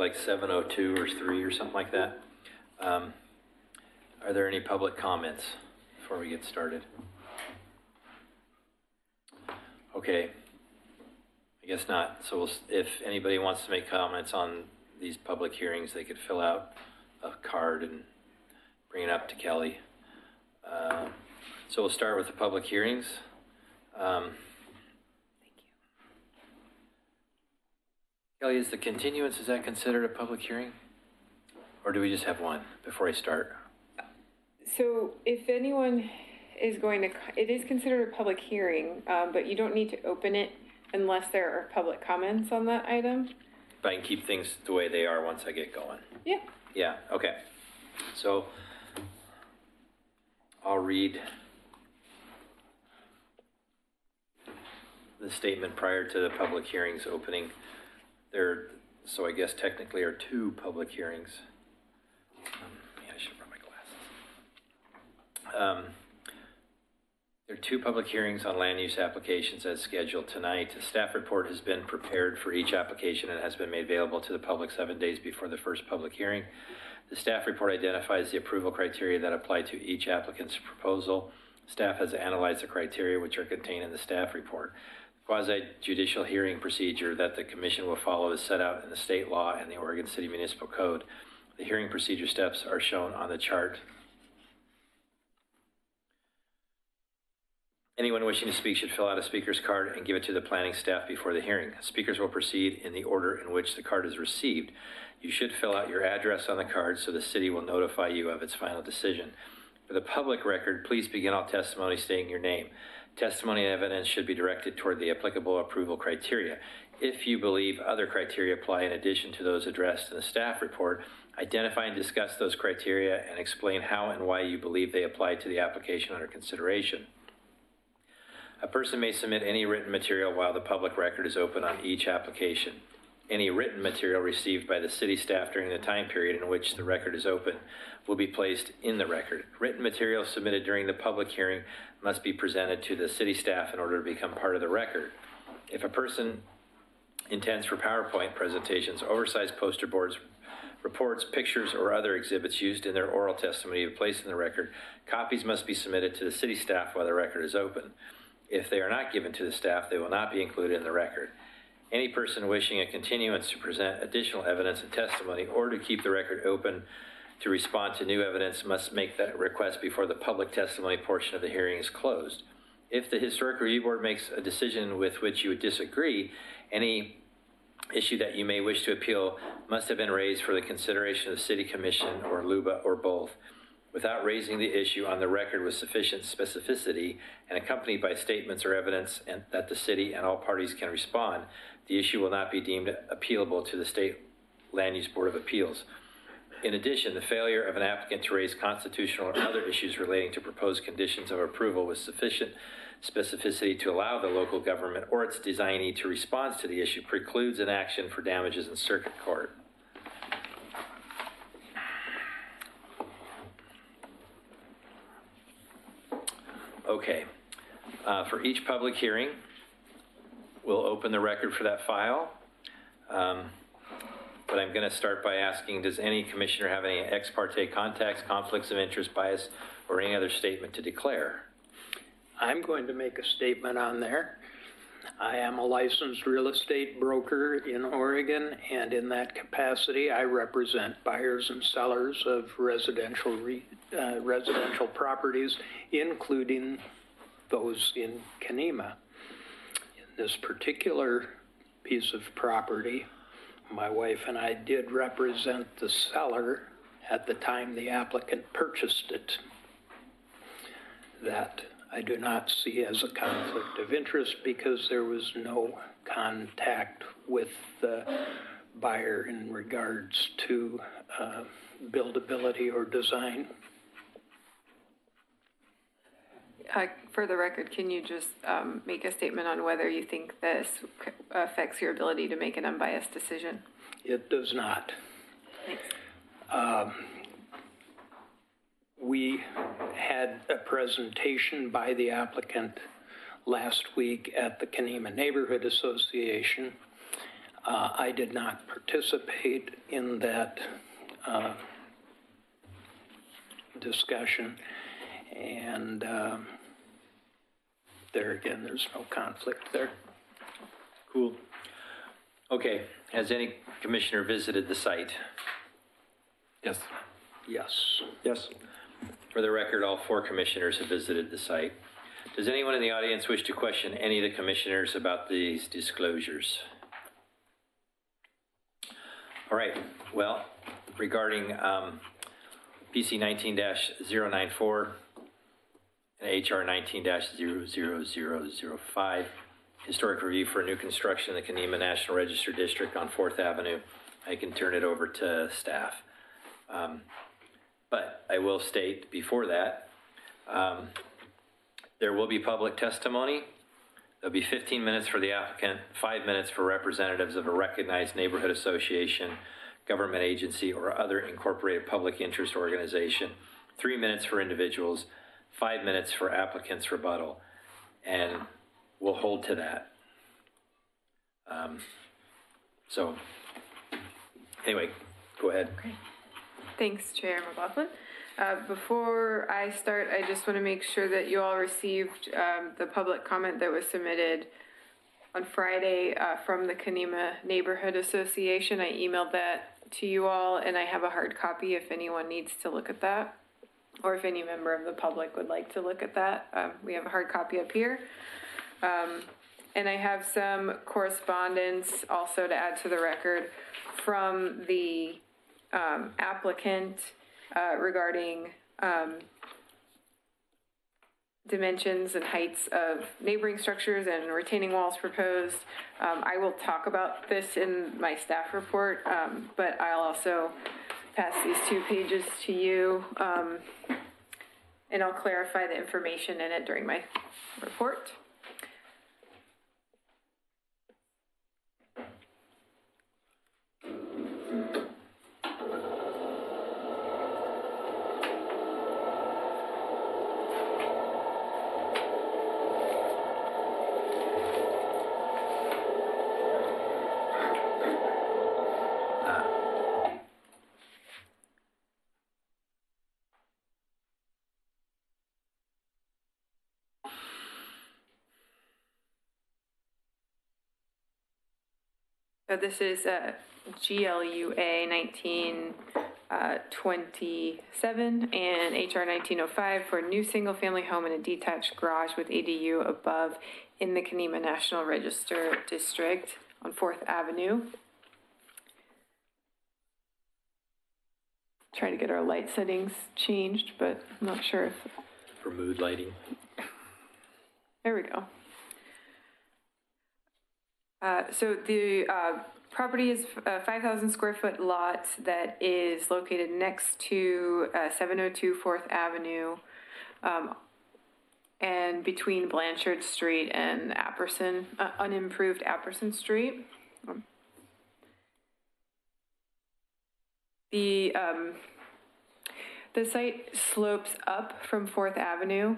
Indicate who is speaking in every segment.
Speaker 1: like 7:02 or 3 or something like that. Um, Are there any public comments before we get started? Okay. I guess not. So we'll if anybody wants to make comments on these public hearings, they could fill out a card and bring it up to Kelly. Uh, So we'll start with the public hearings. Um, Kelly, is the continuance, is that considered a public hearing? Or do we just have one before I start?
Speaker 2: So if anyone is going to, it is considered a public hearing, um, but you don't need to open it unless there are public comments on that item.
Speaker 1: If I can keep things the way they are once I get going.
Speaker 2: Yeah.
Speaker 1: Yeah, okay. So I'll read the statement prior to the public hearings opening. There, so I guess technically are two public hearings. Um, Yeah, I should bring my glasses. Um, There are two public hearings on land use applications as scheduled tonight. A staff report has been prepared for each application and has been made available to the public seven days before the first public hearing. The staff report identifies the approval criteria that apply to each applicant's proposal. Staff has analyzed the criteria which are contained in the staff report. Quasi judicial hearing procedure that the commission will follow is set out in the state law and the Oregon City Municipal Code. The hearing procedure steps are shown on the chart Anyone wishing to speak should fill out a speaker's card and give it to the planning staff before the hearing. Speakers will proceed in the order in which the card is received. You should fill out your address on the card so the city will notify you of its final decision. For the public record, please begin all testimony stating your name. Testimony and evidence should be directed toward the applicable approval criteria. If you believe other criteria apply in addition to those addressed in the staff report, identify and discuss those criteria and explain how and why you believe they apply to the application under consideration. A person may submit any written material while the public record is open on each application. Any written material received by the city staff during the time period in which the record is open will be placed in the record. Written material submitted during the public hearing must be presented to the city staff in order to become part of the record. If a person intends for PowerPoint presentations, oversized poster boards, reports, pictures, or other exhibits used in their oral testimony to be placed in the record, copies must be submitted to the city staff while the record is open. If they are not given to the staff, they will not be included in the record. Any person wishing a continuance to present additional evidence and testimony or to keep the record open to respond to new evidence must make that request before the public testimony portion of the hearing is closed. If the Historic Review Board makes a decision with which you would disagree, any issue that you may wish to appeal must have been raised for the consideration of the City Commission or LUBA or both without raising the issue on the record with sufficient specificity and accompanied by statements or evidence and that the city and all parties can respond, the issue will not be deemed appealable to the State Land Use Board of Appeals. In addition, the failure of an applicant to raise constitutional or other issues relating to proposed conditions of approval with sufficient specificity to allow the local government or its designee to respond to the issue precludes an action for damages in circuit court. Okay. Uh, For each public hearing, we'll open the record for that file. Um, But I'm going to start by asking, does any commissioner have any ex parte contacts, conflicts of interest, bias, or any other statement to declare?
Speaker 3: I'm going to make a statement on there. I am a licensed real estate broker in Oregon, and in that capacity, I represent buyers and sellers of residential re, uh, residential properties, including those in Canemah. In this particular piece of property, my wife and I did represent the seller at the time the applicant purchased it that I do not see as a conflict of interest because there was no contact with the buyer in regards to uh, buildability or design.
Speaker 2: Uh, for the record, can you just, um, make a statement on whether you think this affects your ability to make an unbiased decision?
Speaker 3: It does not.
Speaker 2: Thanks.
Speaker 3: We had a presentation by the applicant last week at the Canemah Neighborhood Association. Uh, I did not participate in that uh, discussion, and um, there again, there's no conflict there.
Speaker 1: Cool. Okay, has any commissioner visited the site?
Speaker 4: Yes.
Speaker 3: Yes.
Speaker 4: Yes.
Speaker 1: For the record, all four commissioners have visited the site. Does anyone in the audience wish to question any of the commissioners about these disclosures? All right, well, regarding um, PC 19-094 and HR 19-00005, historic review for a new construction in the Canemah National Register District on Fourth Avenue, I can turn it over to staff. Um, But I will state before that, um, there will be public testimony. There'll be 15 minutes for the applicant, five minutes for representatives of a recognized neighborhood association, government agency, or other incorporated public interest organization, three minutes for individuals, five minutes for applicant's rebuttal, and we'll hold to that. Um, So, anyway, go ahead.
Speaker 2: Thanks, Chair McLaughlin. Uh, Before I start, I just want to make sure that you all received um, the public comment that was submitted on Friday uh, from the Canemah Neighborhood Association. I emailed that to you all, and I have a hard copy if anyone needs to look at that, or if any member of the public would like to look at that. Um, We have a hard copy up here. Um, And I have some correspondence also to add to the record from the um, applicant uh, regarding um, dimensions and heights of neighboring structures and retaining walls proposed. Um, I will talk about this in my staff report, um, but I'll also pass these two pages to you. um, And I'll clarify the information in it during my report. So this is uh, GLUA 1927 and HR 1905 for a new single-family home in a detached garage with ADU above in the Canemah National Register District on Fourth Avenue. Trying to get our light settings changed, but I'm not sure if
Speaker 1: For mood lighting.
Speaker 2: there we go. Uh, So the uh, property is a 5,000 square foot lot that is located next to uh, 702 Fourth Avenue um, and between Blanchard Street and Apperson, uh, unimproved Apperson Street. The, um, the site slopes up from Fourth Avenue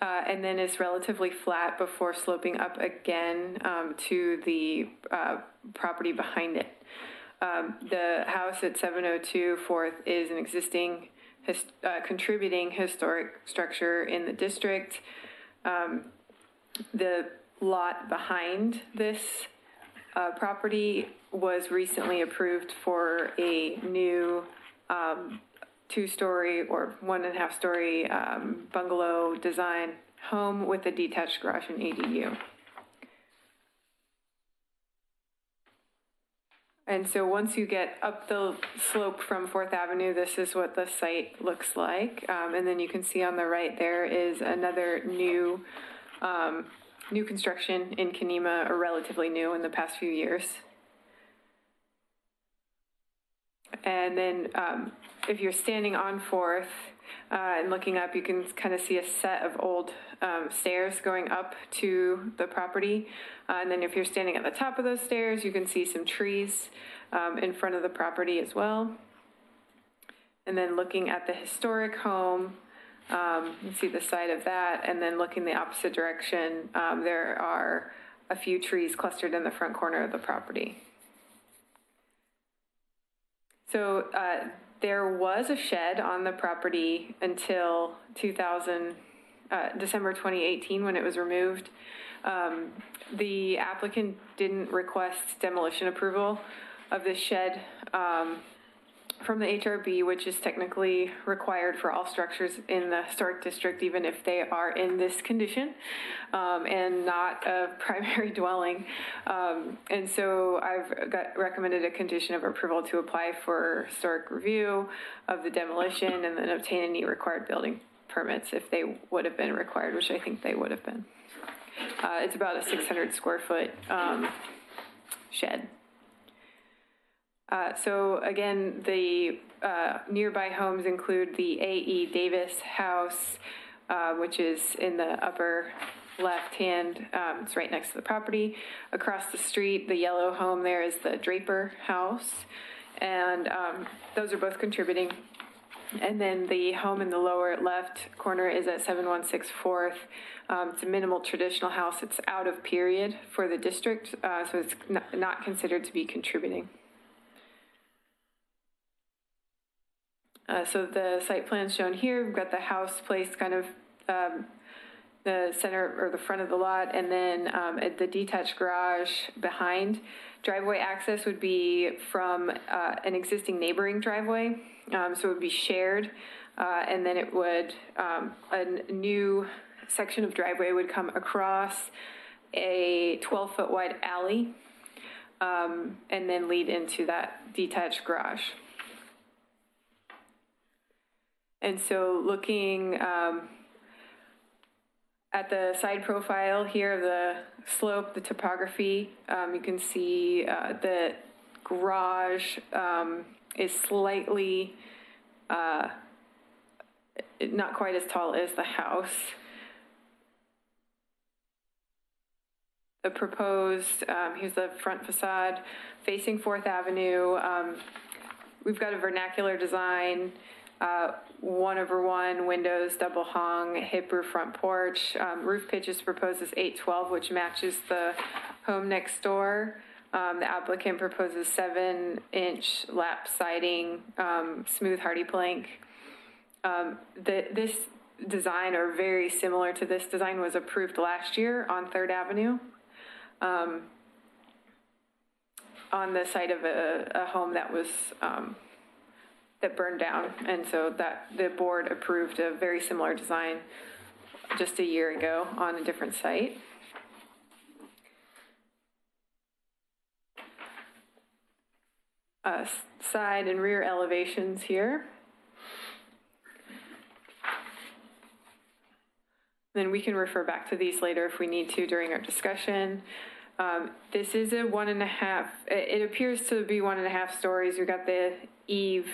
Speaker 2: uh, and then is relatively flat before sloping up again um, to the uh, property behind it. Um, the house at 702 Fourth is an existing his, uh, contributing historic structure in the district. Um, the lot behind this uh, property was recently approved for a new um, two-story or one and a half story um, bungalow design home with a detached garage and ADU. And so once you get up the slope from Fourth Avenue, this is what the site looks like. Um, and then you can see on the right there is another new, um, new construction in Canemah, or relatively new in the past few years. And then um, if you're standing on Fourth uh, and looking up, you can kind of see a set of old um, stairs going up to the property. Uh, and then if you're standing at the top of those stairs, you can see some trees um, in front of the property as well. And then looking at the historic home, um, you see the side of that. And then looking the opposite direction, um, there are a few trees clustered in the front corner of the property. So uh, there was a shed on the property until 2000, uh, December 2018, when it was removed. Um, The applicant didn't request demolition approval of the shed um, from the HRB, which is technically required for all structures in the historic district, even if they are in this condition um, and not a primary dwelling. Um, And so I've got recommended a condition of approval to apply for historic review of the demolition and then obtain any required building permits if they would have been required, which I think they would have been. Uh, It's about a 600 square foot um, shed. Uh, So again, the uh, nearby homes include the A.E. Davis House, uh, which is in the upper left-hand, um, it's right next to the property. Across the street, the yellow home there is the Draper House. And um, those are both contributing. And then the home in the lower left corner is at 716 Fourth. Um, It's a minimal traditional house. It's out of period for the district, uh, so it's not considered to be contributing. Uh, So the site plan shown here, we've got the house placed kind of um, the center or the front of the lot, and then um, at the detached garage behind. Driveway access would be from uh, an existing neighboring driveway, um, so it would be shared. uh, And then it would, um, a new section of driveway would come across a 12-foot wide alley um, and then lead into that detached garage. And so looking um, at the side profile here of the slope, the topography, um, you can see uh, the garage um, is slightly uh, not quite as tall as the house. The proposed, um, here's the front facade facing Fourth Avenue. Um, We've got a vernacular design, uh, one over one, windows, double hung, hip roof front porch. Um, Roof pitch is proposed as 812, which matches the home next door. Um, The applicant proposes seven-inch lap siding, um, smooth HardiePlank. Um, the- This design, or very similar to this design, was approved last year on Third Avenue um, on the site of a, a home that was, um, that burned down. And so that, the board approved a very similar design just a year ago on a different site. Uh, Side and rear elevations here. Then we can refer back to these later if we need to during our discussion. Um, This is a one and a half, it appears to be one and a half stories. We've got the eave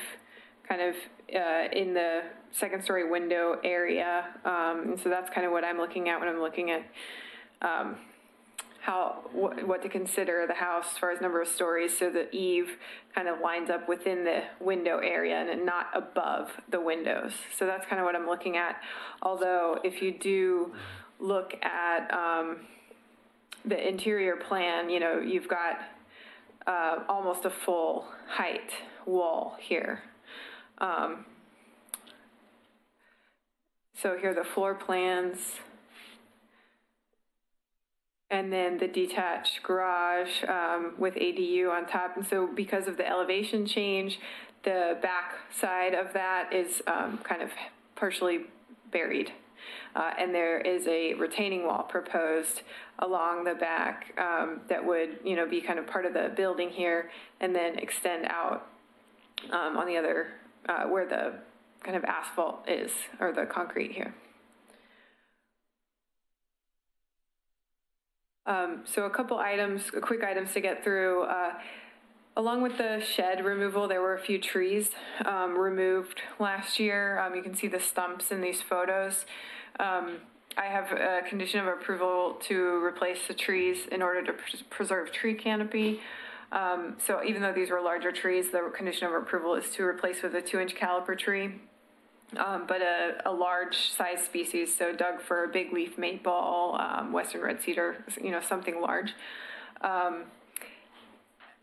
Speaker 2: kind of uh, in the second story window area. Um, And so that's kind of what I'm looking at when I'm looking at um, how, what what to consider the house as far as number of stories. So the eave kind of lines up within the window area and not above the windows. So that's kind of what I'm looking at. Although if you do look at um, the interior plan, you know, you've got uh, almost a full height wall here. Um, So here are the floor plans. And then the detached garage um, with ADU on top. And so because of the elevation change, the back side of that is um, kind of partially buried. Uh, And there is a retaining wall proposed along the back um, that would, you know, be kind of part of the building here and then extend out um, on the other, uh, where the kind of asphalt is, or the concrete here. Um, So a couple items, quick items to get through. Uh, Along with the shed removal, there were a few trees um, removed last year. Um, You can see the stumps in these photos. Um, I have a condition of approval to replace the trees in order to pres- preserve tree canopy. Um, So even though these were larger trees, the condition of approval is to replace with a two-inch caliper tree. Um, but a, a large size species, so Doug fir, big leaf maple, um, western red cedar, you know, something large. Um,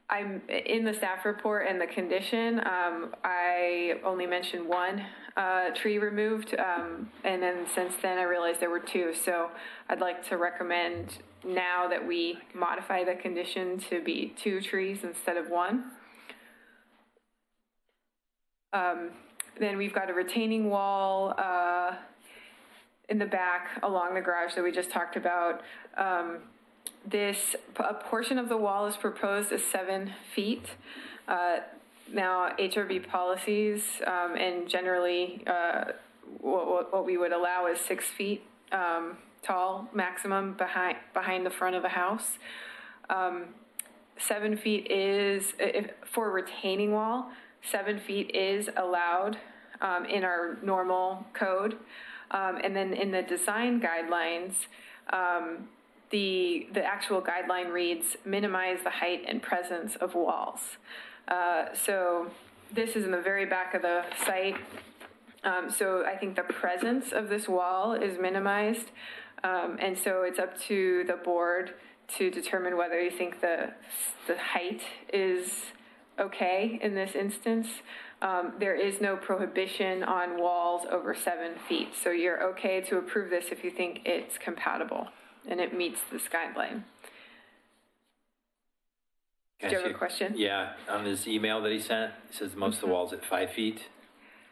Speaker 2: I'm, in the staff report and the condition, um, I only mentioned one, uh, tree removed. Um, and then since then I realized there were two. So I'd like to recommend now that we modify the condition to be two trees instead of one. Um, then we've got a retaining wall, uh, in the back along the garage that we just talked about. Um, this, a portion of the wall is proposed as seven feet. Uh, Now, HRB policies, um, and generally, uh, what, what- we would allow is six feet um, tall maximum behind, behind the front of a house. Um, Seven feet is, if, for retaining wall, seven feet is allowed um, in our normal code. Um, And then in the design guidelines, um, the, the actual guideline reads, minimize the height and presence of walls. Uh, So this is in the very back of the site. Um, So I think the presence of this wall is minimized. Um, And so it's up to the board to determine whether you think the, the height is okay in this instance. Um, There is no prohibition on walls over seven feet. So you're okay to approve this if you think it's compatible and it meets the.
Speaker 1: Can
Speaker 2: Do you have a question?
Speaker 1: Yeah, on his email that he sent, he says most
Speaker 2: Mm-hmm.
Speaker 1: of the wall's at five feet,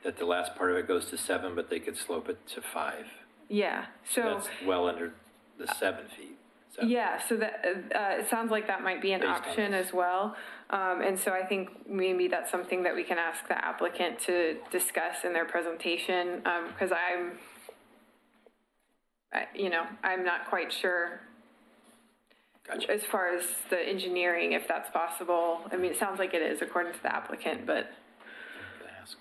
Speaker 1: that the last part of it goes to seven, but they could slope it to five.
Speaker 2: Yeah, so.
Speaker 1: That's well under the seven feet. So-
Speaker 2: Yeah, so that, uh, it sounds like that might be an
Speaker 1: Based on
Speaker 2: option
Speaker 1: this.
Speaker 2: as well. Um, and so I think maybe that's something that we can ask the applicant to discuss in their presentation, um, cause I'm, I, you know, I'm not quite sure
Speaker 1: Gotcha.
Speaker 2: as far as the engineering, if that's possible. I mean, it sounds like it is according to the applicant, but
Speaker 1: Ask.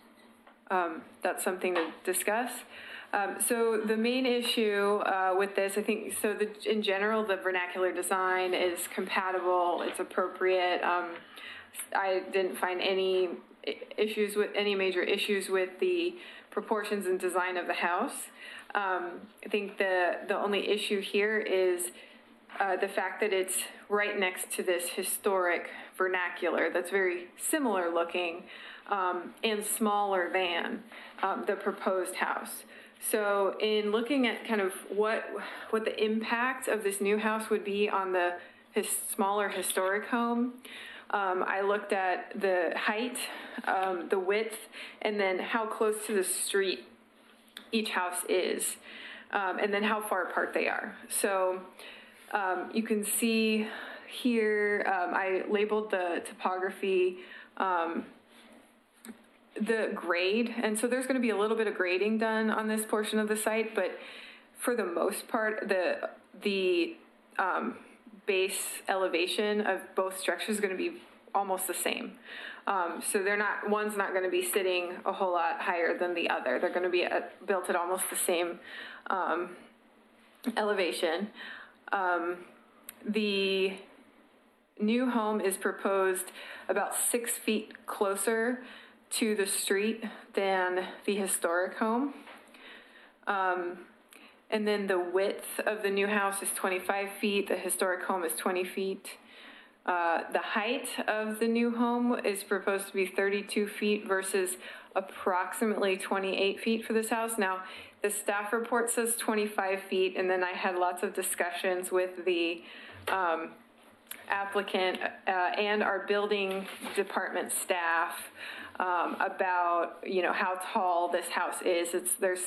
Speaker 2: um, that's something to discuss. Um, so the main issue uh, with this, I think, so the, in general, the vernacular design is compatible, it's appropriate. Um, I didn't find any issues with, any major issues with the proportions and design of the house. Um, I think the, the only issue here is uh, the fact that it's right next to this historic vernacular that's very similar looking um, and smaller than um, the proposed house. So, in looking at kind of what what the impact of this new house would be on the his smaller historic home, um, I looked at the height, um, the width, and then how close to the street each house is, um, and then how far apart they are. So um, you can see here, um, I labeled the topography, um, the grade, and so there's going to be a little bit of grading done on this portion of the site, but for the most part, the the um, base elevation of both structures is going to be almost the same. Um, so they're not one's not going to be sitting a whole lot higher than the other. They're going to be at, built at almost the same um, elevation. Um, the new home is proposed about six feet closer to the street than the historic home. Um, and then the width of the new house is 25 feet, the historic home is 20 feet. Uh, the height of the new home is proposed to be 32 feet versus approximately 28 feet for this house. Now, the staff report says 25 feet, and then I had lots of discussions with the um, applicant uh, and our building department staff um, about, you know, how tall this house is. It's, there's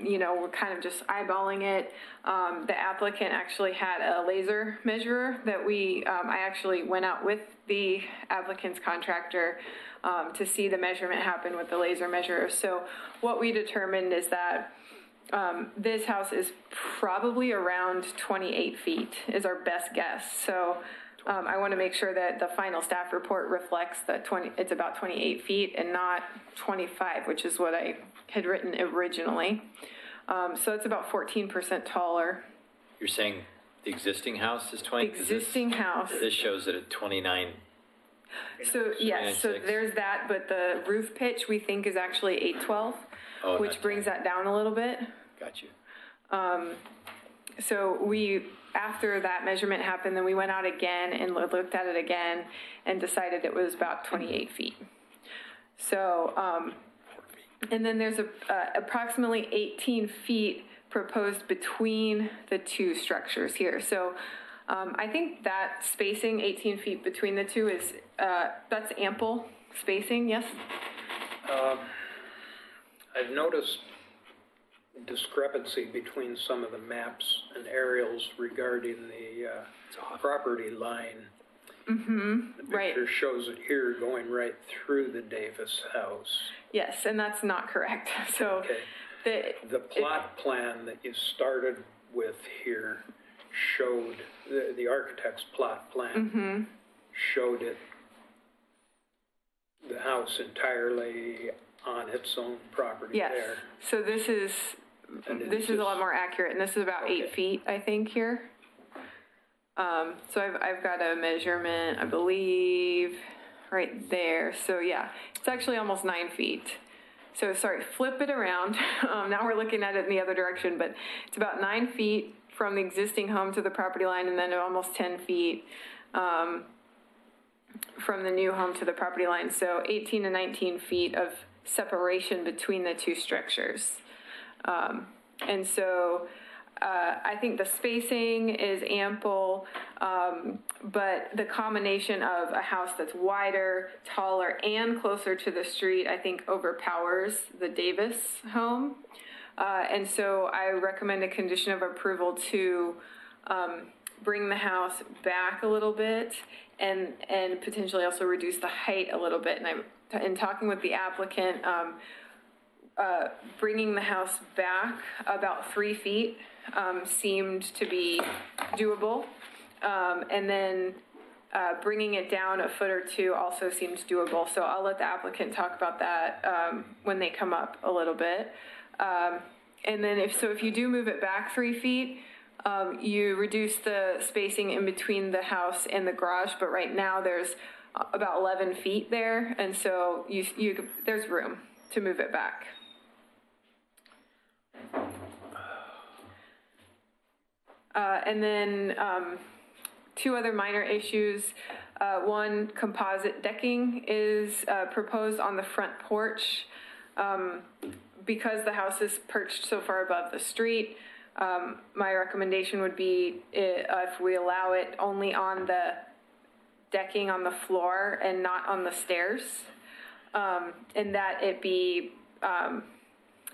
Speaker 2: you know, we're kind of just eyeballing it. Um, the applicant actually had a laser measurer that we, um, I actually went out with the applicant's contractor um, to see the measurement happen with the laser measurer. So what we determined is that um, this house is probably around 28 feet is our best guess. So um, I want to make sure that the final staff report reflects that 20, it's about 28 feet and not 25, which is what I had written originally. Um, so it's about 14% taller.
Speaker 1: You're saying the existing house is 20? 'Cause this-
Speaker 2: Existing house.
Speaker 1: This shows it at 29.
Speaker 2: So yes, so there's that, but the roof pitch we think is actually 812,
Speaker 1: Oh,
Speaker 2: which brings that down a little bit.
Speaker 1: Got you.
Speaker 2: So we after that measurement happened, then we went out again and looked at it again and decided it was about 28 feet. So, um, and then there's a, uh, approximately 18 feet proposed between the two structures here. So um, I think that spacing, 18 feet between the two is, uh, that's ample spacing, yes?
Speaker 3: I've noticed discrepancy between some of the maps and aerials regarding the uh, property line. The
Speaker 2: Right.
Speaker 3: picture shows it here going right through the Davis house.
Speaker 2: Yes, and that's not correct. So
Speaker 3: Okay.
Speaker 2: the,
Speaker 3: The plot plan that you started with here showed, the, the architect's plot plan showed it, the house entirely on its own property
Speaker 2: yes,
Speaker 3: there.
Speaker 2: so this is,
Speaker 3: And
Speaker 2: this is a lot
Speaker 3: just-
Speaker 2: more accurate, and this is about eight
Speaker 3: Okay.
Speaker 2: feet, I think, here. Um, so I've, I've got a measurement, I believe, right there. So yeah, it's actually almost nine feet. So sorry, flip it around. Um, now we're looking at it in the other direction, but it's about nine feet from the existing home to the property line, and then almost 10 feet um, from the new home to the property line. So 18 to 19 feet of separation between the two structures. Um, and so uh, I think the spacing is ample, um, but the combination of a house that's wider, taller, and closer to the street, I think overpowers the Davis home. Uh, and so I recommend a condition of approval to um, bring the house back a little bit and, and potentially also reduce the height a little bit. And I'm, in talking with the applicant, um, uh, bringing the house back about three feet um, seemed to be doable. Um, and then uh, bringing it down a foot or two also seems doable. So I'll let the applicant talk about that um, when they come up a little bit. Um, and then if so, if you do move it back three feet, um, you reduce the spacing in between the house and the garage. But right now there's about 11 feet there, and so you you there's room to move it back. Uh, and then um, two other minor issues. Uh, one, composite decking is uh, proposed on the front porch. Um, because the house is perched so far above the street, um, my recommendation would be uh, if we allow it only on the decking on the floor and not on the stairs. Um, and that it be um,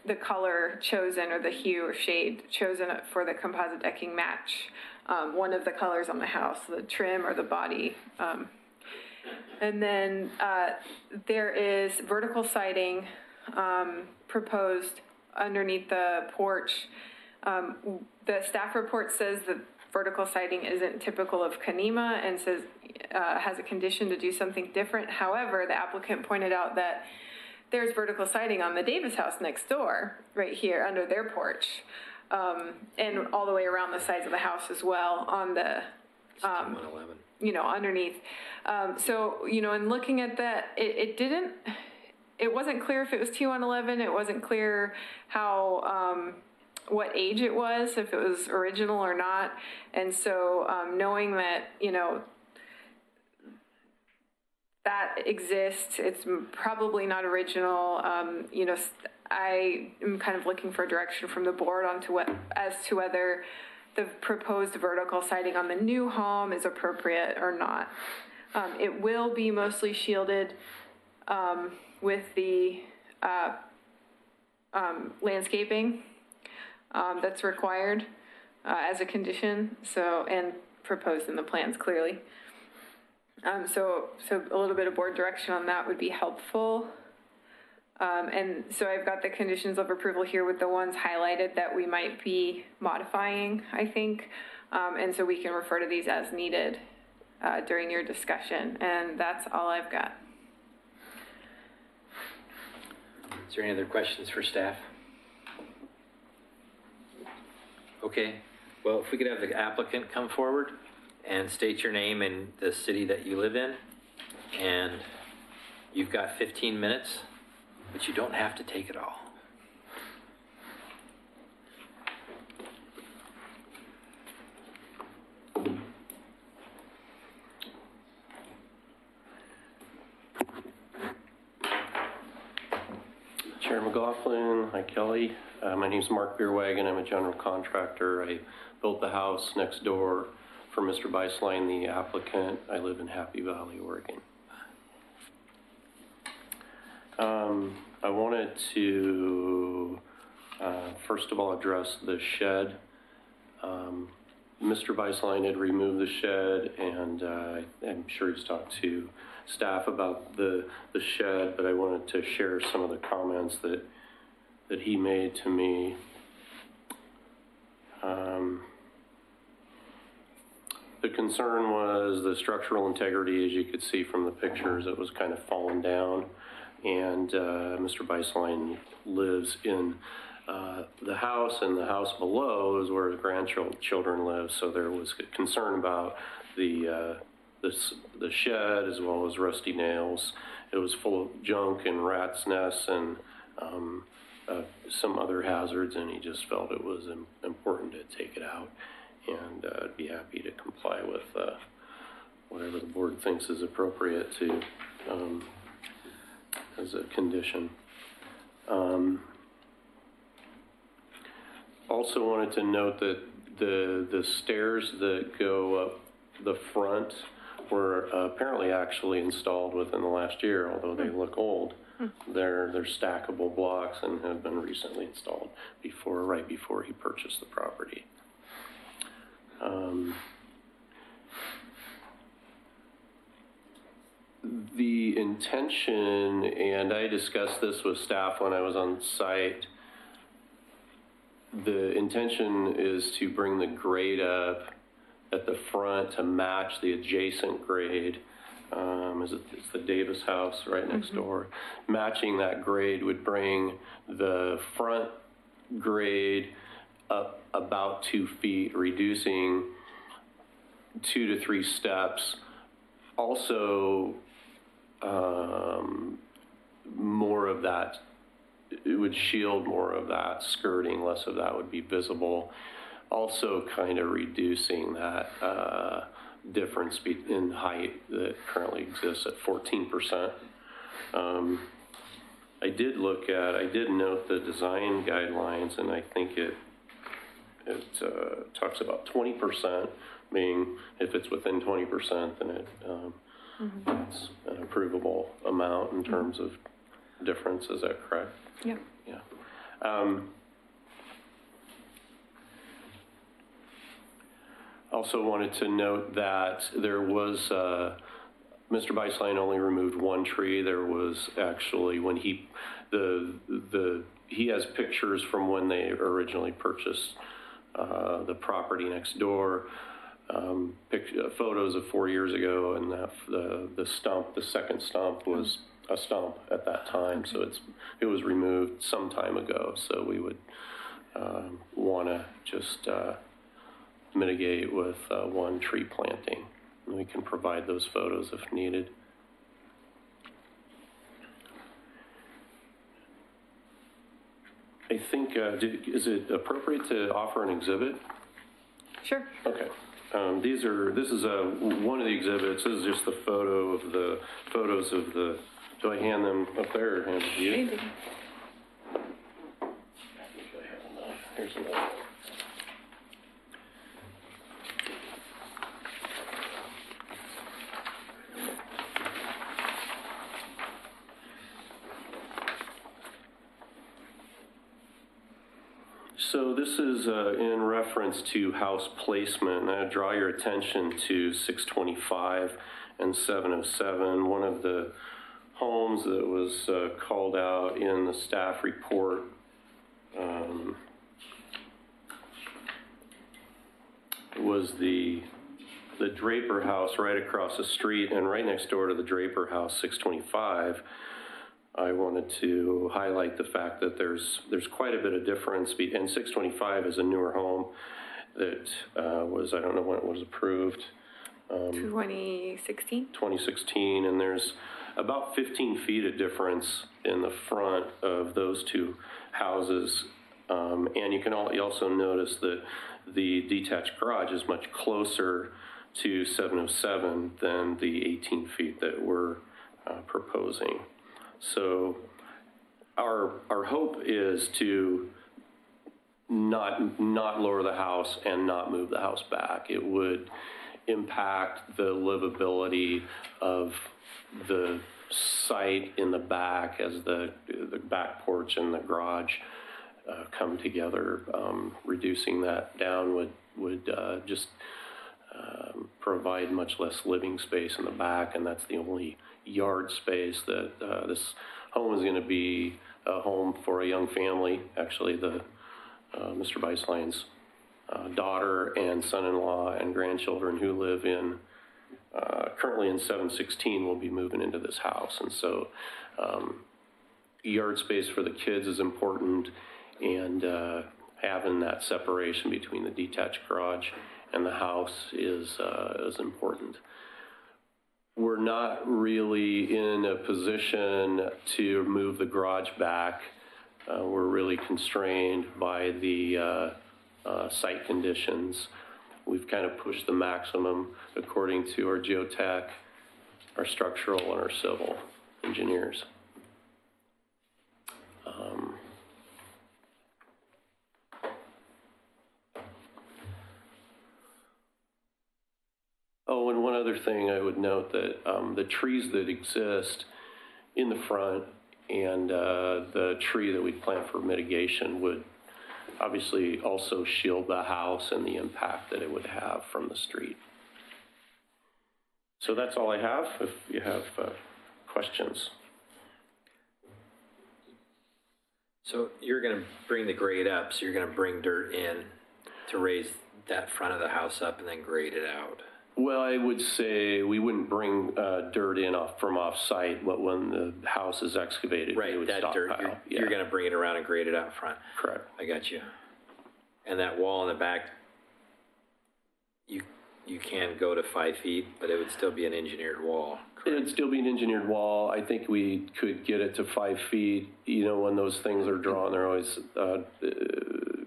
Speaker 2: the color chosen or the hue or shade chosen for the composite decking match um, one of the colors on the house, the trim or the body. Um, and then uh, there is vertical siding um, proposed underneath the porch. Um, the staff report says that vertical siding isn't typical of Canemah and says uh, has a condition to do something different. However, the applicant pointed out that there's vertical siding on the Davis house next door, right here under their porch, um, and all the way around the sides of the house as well on the, um,
Speaker 1: 111.
Speaker 2: you know, underneath. Um, so, you know, in looking at that, it, it didn't, it wasn't clear if it was T111. It wasn't clear how, um, what age it was, if it was original or not. And so, um, knowing that, you know, that exists. It's probably not original. Um, you know, I am kind of looking for direction from the board on to what as to whether the proposed vertical siding on the new home is appropriate or not. Um, it will be mostly shielded um, with the uh, um, landscaping um, that's required uh, as a condition. So and proposed in the plans clearly. Um, so, so a little bit of board direction on that would be helpful. Um, and so I've got the conditions of approval here with the ones highlighted that we might be modifying, I think. Um, and so we can refer to these as needed, uh, during your discussion. And that's all I've got.
Speaker 1: Is there any other questions for staff? Okay, well, if we could have the applicant come forward and state your name and the city that you live in. And you've got 15 minutes, but you don't have to take it all.
Speaker 5: Chair McLaughlin, hi Kelly. Uh, my name is Mark Beerwagon. I'm a general contractor. I built the house next door for Mr. Beislein, the applicant. I live in Happy Valley, Oregon. Um, I wanted to, uh, first of all, address the shed. Um, Mr. Beislein had removed the shed, and uh, I'm sure he's talked to staff about the, the shed, but I wanted to share some of the comments that, that he made to me. Um, The concern was the structural integrity, as you could see from the pictures, it was kind of fallen down. And uh, Mr. Beislein lives in uh, the house, and the house below is where his grandchildren live. So there was concern about the, uh, the the shed as well as rusty nails. It was full of junk and rats' nests and um, uh, some other hazards, and he just felt it was im- important to take it out. And uh, I'd be happy to comply with uh, whatever the board thinks is appropriate to, um, as a condition. Um, Also wanted to note that the, the stairs that go up the front were apparently actually installed within the last year, although they look old. They're, they're stackable blocks and have been recently installed before, right before he purchased the property. Um, The intention, and I discussed this with staff when I was on site, the intention is to bring the grade up at the front to match the adjacent grade. Um, is it, it's the Davis House right next door. Matching that grade would bring the front grade up about two feet, reducing two to three steps. Also, um, more of that it would shield more of that skirting, less of that would be visible. Also, kind of reducing that uh, difference in height that currently exists at 14%. Um, I did look at, I did note the design guidelines, and I think it it uh, talks about 20%, being if it's within 20%, then it um, it's an approvable amount in terms of difference. Is that correct?
Speaker 2: Yeah.
Speaker 5: Yeah. Um, Also wanted to note that there was, uh, Mr. Beislein only removed one tree. There was actually, when he, the, the, he has pictures from when they originally purchased uh, the property next door, um, uh, photos of four years ago, and the, the stump, the second stump was a stump at that time, so it's, it was removed some time ago, so we would um, want to just uh, mitigate with uh, one tree planting. We can provide those photos if needed. I think, uh, did- is it appropriate to offer an exhibit?
Speaker 2: Sure.
Speaker 5: Okay. Um, These are, this is a, one of the exhibits, this is just the photo of the, photos of the, do I hand them up there or hand to you? Here's another. So this is uh, in reference to house placement. I draw your attention to 625 and 707. One of the homes that was uh, called out in the staff report um, was the the Draper House right across the street, and right next door to the Draper House, 625. I wanted to highlight the fact that there's there's quite a bit of difference. be- And 625 is a newer home that uh, was I don't know when it was approved.
Speaker 2: 2016?
Speaker 5: 2016, and there's about 15 feet of difference in the front of those two houses. Um, and you can you also notice that the detached garage is much closer to 707 than the 18 feet that we're uh, proposing. So our, our hope is to not, not lower the house and not move the house back. It would impact the livability of the site in the back as the, the back porch and the garage uh, come together. Um, Reducing that down would, would uh, just um, provide much less living space in the back, and that's the only yard space that uh, this home is going to be a home for a young family. Actually, the uh, Mr. Beislein's uh, daughter and son-in-law and grandchildren who live in uh, currently in 716 will be moving into this house, and so um, yard space for the kids is important, and uh, having that separation between the detached garage and the house is uh, is important. We're not really in a position to move the garage back. Uh, we're really constrained by the uh, uh, site conditions. We've kind of pushed the maximum according to our geotech, our structural, and our civil engineers. Um, Oh, and one other thing I would note that um, the trees that exist in the front and uh, the tree that we plant for mitigation would obviously also shield the house and the impact that it would have from the street. So that's all I have. If you have uh, questions.
Speaker 1: So you're going to bring the grade up, so you're going to bring dirt in to raise that front of the house up and then grade it out.
Speaker 5: Well, I would say we wouldn't bring uh, dirt in off from off-site, but when the house is excavated, we
Speaker 1: Right,
Speaker 5: would
Speaker 1: that dirt,
Speaker 5: stockpile.
Speaker 1: you're, you're going to bring it around and grade it out front.
Speaker 5: Correct.
Speaker 1: I got you. And that wall in the back, you, you can go to five feet, but it would still be an engineered wall,
Speaker 5: It'd still be an engineered wall. I think we could get it to five feet. You know, when those things are drawn, they're always, uh, the,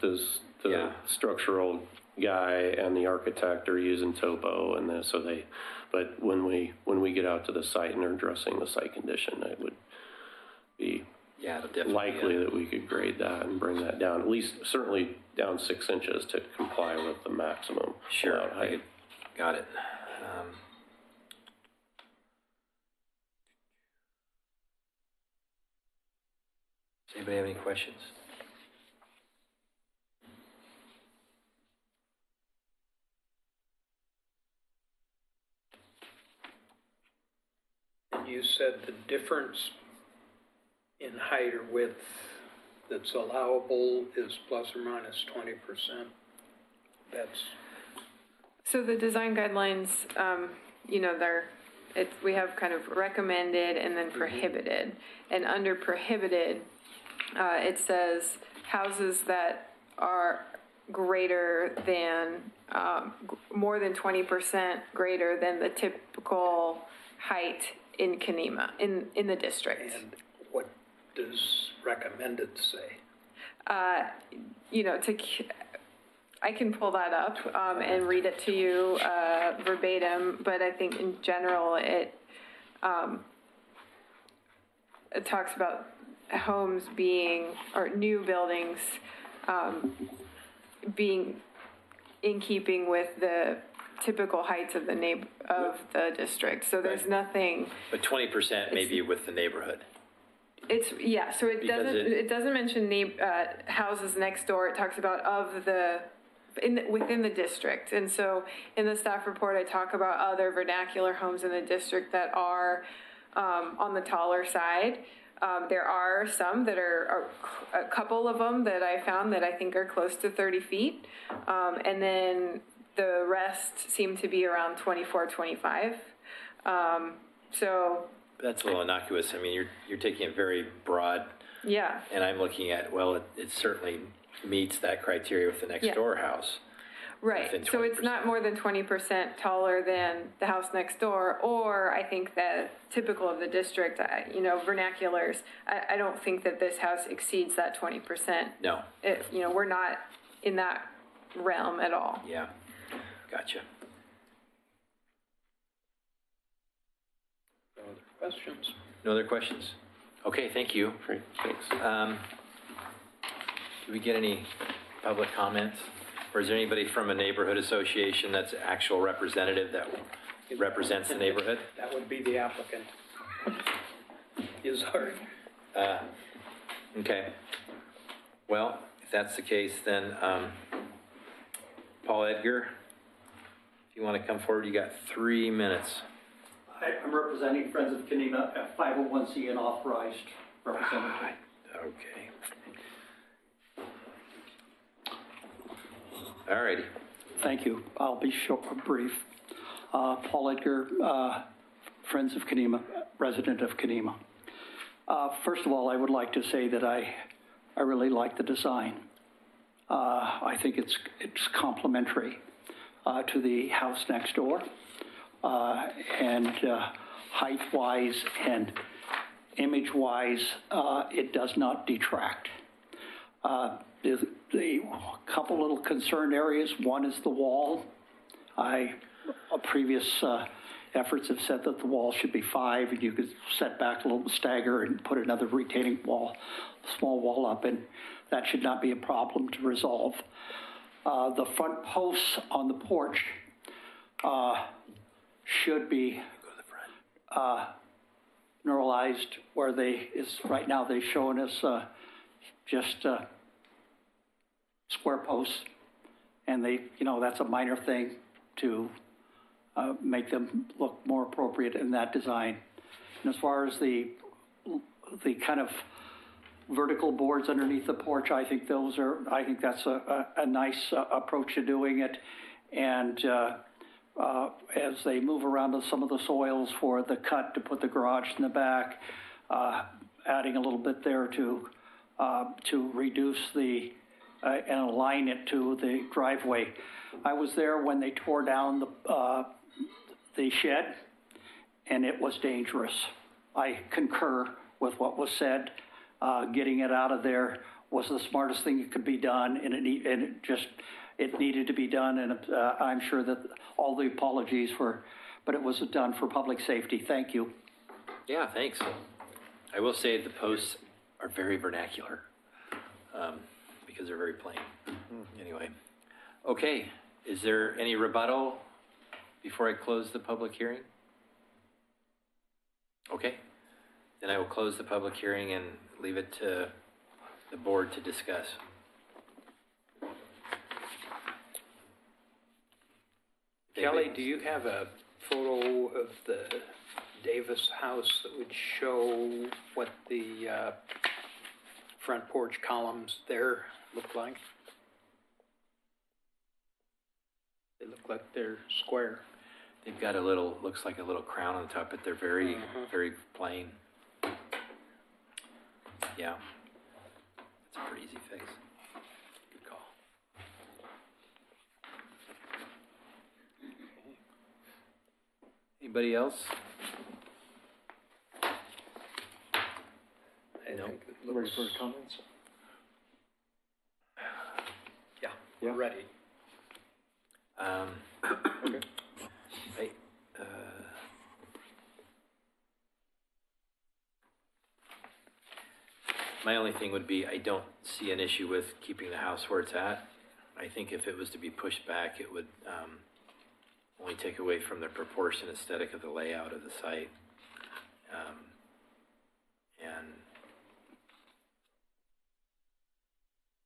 Speaker 5: the, the
Speaker 1: Yeah.
Speaker 5: structural guy and the architect are using topo and this, so they, but when we, when we get out to the site and they're addressing the site condition, it would be
Speaker 1: Yeah,
Speaker 5: likely
Speaker 1: yeah.
Speaker 5: that we could grade that and bring that down, at least certainly down six inches to comply with the maximum
Speaker 1: Sure, I could, got it. Um, Does anybody have any questions?
Speaker 3: And you said the difference in height or width that's allowable is plus or minus minus twenty percent? That's,
Speaker 2: So the design guidelines, um, you know, they're, it's, we have kind of recommended and then prohibited. And under prohibited, uh, it says houses that are greater than, um, more than twenty percent greater than the typical height in Canemah, in, in the district.
Speaker 3: and what does recommended say?
Speaker 2: Uh, you know, to, I can pull that up um, and read it to you uh, verbatim, but I think in general it um, it talks about homes being or new buildings um, being in keeping with the typical heights of the neigh- of the district. So there's
Speaker 1: Right.
Speaker 2: nothing.
Speaker 1: But twenty percent maybe with the neighborhood.
Speaker 2: It's, yeah, so it
Speaker 1: Because
Speaker 2: doesn't,
Speaker 1: it-
Speaker 2: it doesn't mention neigh- uh, houses next door, it talks about of the, in, the- within the district. And so in the staff report, I talk about other vernacular homes in the district that are, um, on the taller side. Um, there are some that are, are, a couple of them that I found that I think are close to thirty feet. Um, and then the rest seem to be around 24, 25. Um, so,
Speaker 1: That's a little innocuous. I mean, you're, you're taking it very broad,
Speaker 2: yeah.
Speaker 1: and I'm looking at, well, it, it certainly meets that criteria with the next
Speaker 2: Yeah.
Speaker 1: door house.
Speaker 2: Right, so it's
Speaker 1: 20%.
Speaker 2: not more than twenty percent taller than the house next door, or I think that typical of the district, I- you know, vernaculars, I, I don't think that this house exceeds that twenty percent.
Speaker 1: No,
Speaker 2: If, you know, we're not in that realm at all.
Speaker 1: yeah, gotcha.
Speaker 3: No other questions?
Speaker 1: No other questions? Okay, thank you.
Speaker 5: Great, thanks.
Speaker 1: Um, Do we get any public comments? Or is there anybody from a neighborhood association that's actual representative that represents the neighborhood?
Speaker 3: That would be the applicant. Is our,
Speaker 1: Uh, Okay. Well, if that's the case, then um, Paul Edgar, if you want to come forward, you got three minutes.
Speaker 6: I- I'm representing Friends of Canemah, a 501c and authorized representative.
Speaker 1: Okay. All righty.
Speaker 6: Thank you. I'll be short, brief. Uh, Paul Edgar, uh, Friends of Canemah, resident of Canemah. Uh, First of all, I would like to say that I, I really like the design. Uh, I think it's, it's complementary uh, to the house next door. Uh, And uh, height-wise and image-wise, uh, it does not detract. Uh, The the couple little concerned areas, one is the wall. I, previous efforts have said that the wall should be five, and you could set back a little stagger and put another retaining wall, small wall up, and that should not be a problem to resolve. Uh, The front posts on the porch uh, should be uh, neuralized where they, is, right now they're showing us uh, just uh, square posts. And they, you know, that's a minor thing to uh, make them look more appropriate in that design. And as far as the, the kind of vertical boards underneath the porch, I think those are, I think that's a, a, a nice uh, approach to doing it. And uh, uh, as they move around to some of the soils for the cut to put the garage in the back, uh, adding a little bit there to, uh, to reduce the, uh, and align it to the driveway. I was there when they tore down the, the shed, and it was dangerous. I concur with what was said. Uh, Getting it out of there was the smartest thing that could be done, and it, need- and it just, it needed to be done, and uh, I'm sure that all the apologies were, but it was done for public safety. Thank you.
Speaker 1: Yeah, thanks. I will say the posts are very vernacular, um, because they're very plain. Anyway, okay, is there any rebuttal before I close the public hearing? Okay, then I will close the public hearing and leave it to the board to discuss.
Speaker 3: Kelly, do you have a photo of the Davis house that would show what the uh, front porch columns there look like? They look like they're square.
Speaker 1: They've got a little, looks like a little crown on the top, but they're very, very plain. Yeah. It's a pretty easy fix. Good call. Anybody else?
Speaker 3: I
Speaker 1: No.
Speaker 3: think it
Speaker 4: Ready
Speaker 3: looks-
Speaker 4: for comments?
Speaker 3: Yeah,
Speaker 4: Yeah.
Speaker 3: we're ready.
Speaker 1: Um,
Speaker 4: Okay.
Speaker 1: I, uh, my only thing would be, I don't see an issue with keeping the house where it's at. I think if it was to be pushed back, it would, um, only take away from the proportion aesthetic of the layout of the site. Um, and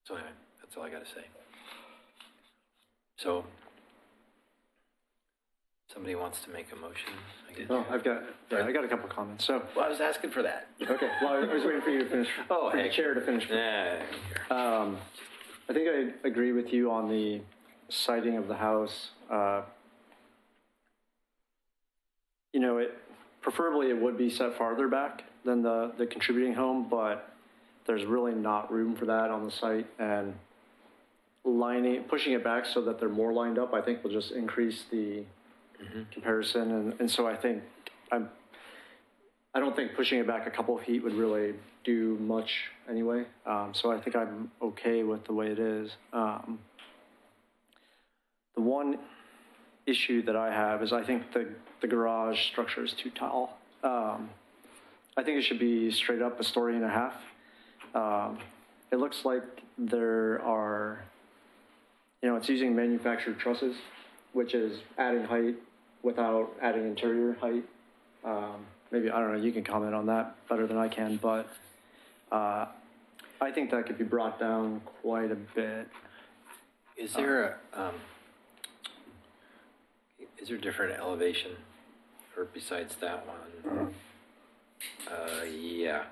Speaker 1: so anyway, that's all I gotta say. So, somebody wants to make a motion? I guess.
Speaker 4: Oh, I've got, yeah, I got a couple of comments. So,
Speaker 1: Well, I was asking for that.
Speaker 4: okay, well, I was waiting for you to finish.
Speaker 1: Oh,
Speaker 4: for the
Speaker 1: heck.
Speaker 4: chair to finish.
Speaker 1: Nah,
Speaker 4: Um, I think I agree with you on the siting of the house. Uh, You know, it, preferably it would be set farther back than the, the contributing home, but there's really not room for that on the site. And lining, pushing it back so that they're more lined up, I think will just increase the comparison. And, and so I think, I'm, I don't think pushing it back a couple of feet would really do much anyway. Um, so I think I'm okay with the way it is. Um, the one issue that I have is I think the, the garage structure is too tall. Um, I think it should be straight up a story and a half. Um, it looks like there are, you know, it's using manufactured trusses, which is adding height without adding interior height. Um, maybe, I don't know, you can comment on that better than I can, but uh, I think that could be brought down quite a bit.
Speaker 1: Is there a, um, is there a different elevation or besides that one? Uh, yeah,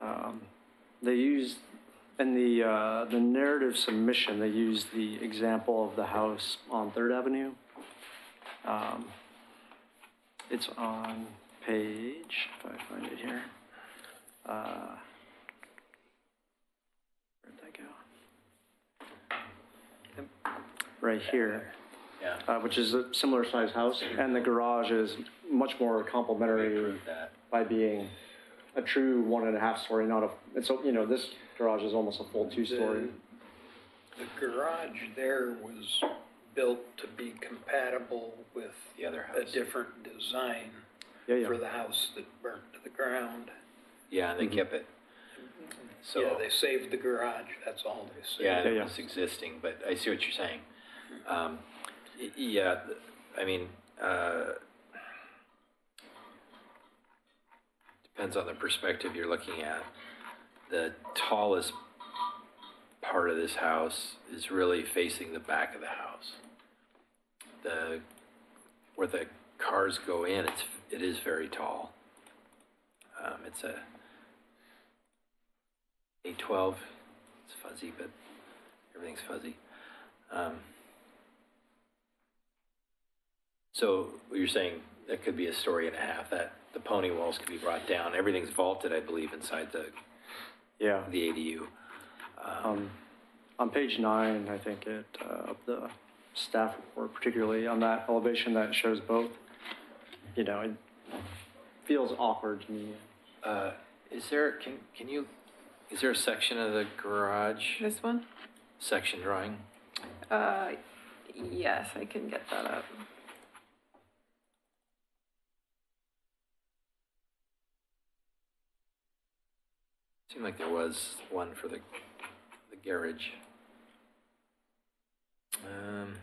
Speaker 4: Um, they used in the uh, the narrative submission. They used the example of the house on Third Avenue. Um, it's on page. If I find it here. Uh, where'd that go? Right here,
Speaker 1: yeah.
Speaker 4: uh, which is a similar size house, and the garage is much more complementary by being a true one and a half story, not a, it's, a- you know, this garage is almost a full two story.
Speaker 3: The garage there was built to be compatible with
Speaker 1: The other
Speaker 3: a
Speaker 1: house.
Speaker 3: different design
Speaker 4: Yeah,
Speaker 3: for the house that burnt to the ground.
Speaker 1: Yeah, and they kept it. So,
Speaker 3: Yeah, they saved the garage, that's all they saved.
Speaker 1: yeah,
Speaker 4: Yeah,
Speaker 1: it
Speaker 4: yeah.
Speaker 1: was existing, but I see what you're saying. Um, y- yeah, th- I mean, uh, depends on the perspective you're looking at. The tallest part of this house is really facing the back of the house. The, where the cars go in, it's, it is very tall. Um, it's a a twelve. it's fuzzy, but everything's fuzzy. Um, so you're saying that could be a story and a half. That the pony walls could be brought down. Everything's vaulted, I believe, inside the
Speaker 4: Yeah.
Speaker 1: the ADU.
Speaker 4: Um, on page nine, I think it, uh, of the staff report, particularly on that elevation that shows both, you know, it feels awkward to me.
Speaker 1: Uh, is there can can you is there a section of the garage
Speaker 2: This one?
Speaker 1: section drawing?
Speaker 2: Uh, yes, I can get that up.
Speaker 1: Seemed like there was one for the the garage. Um,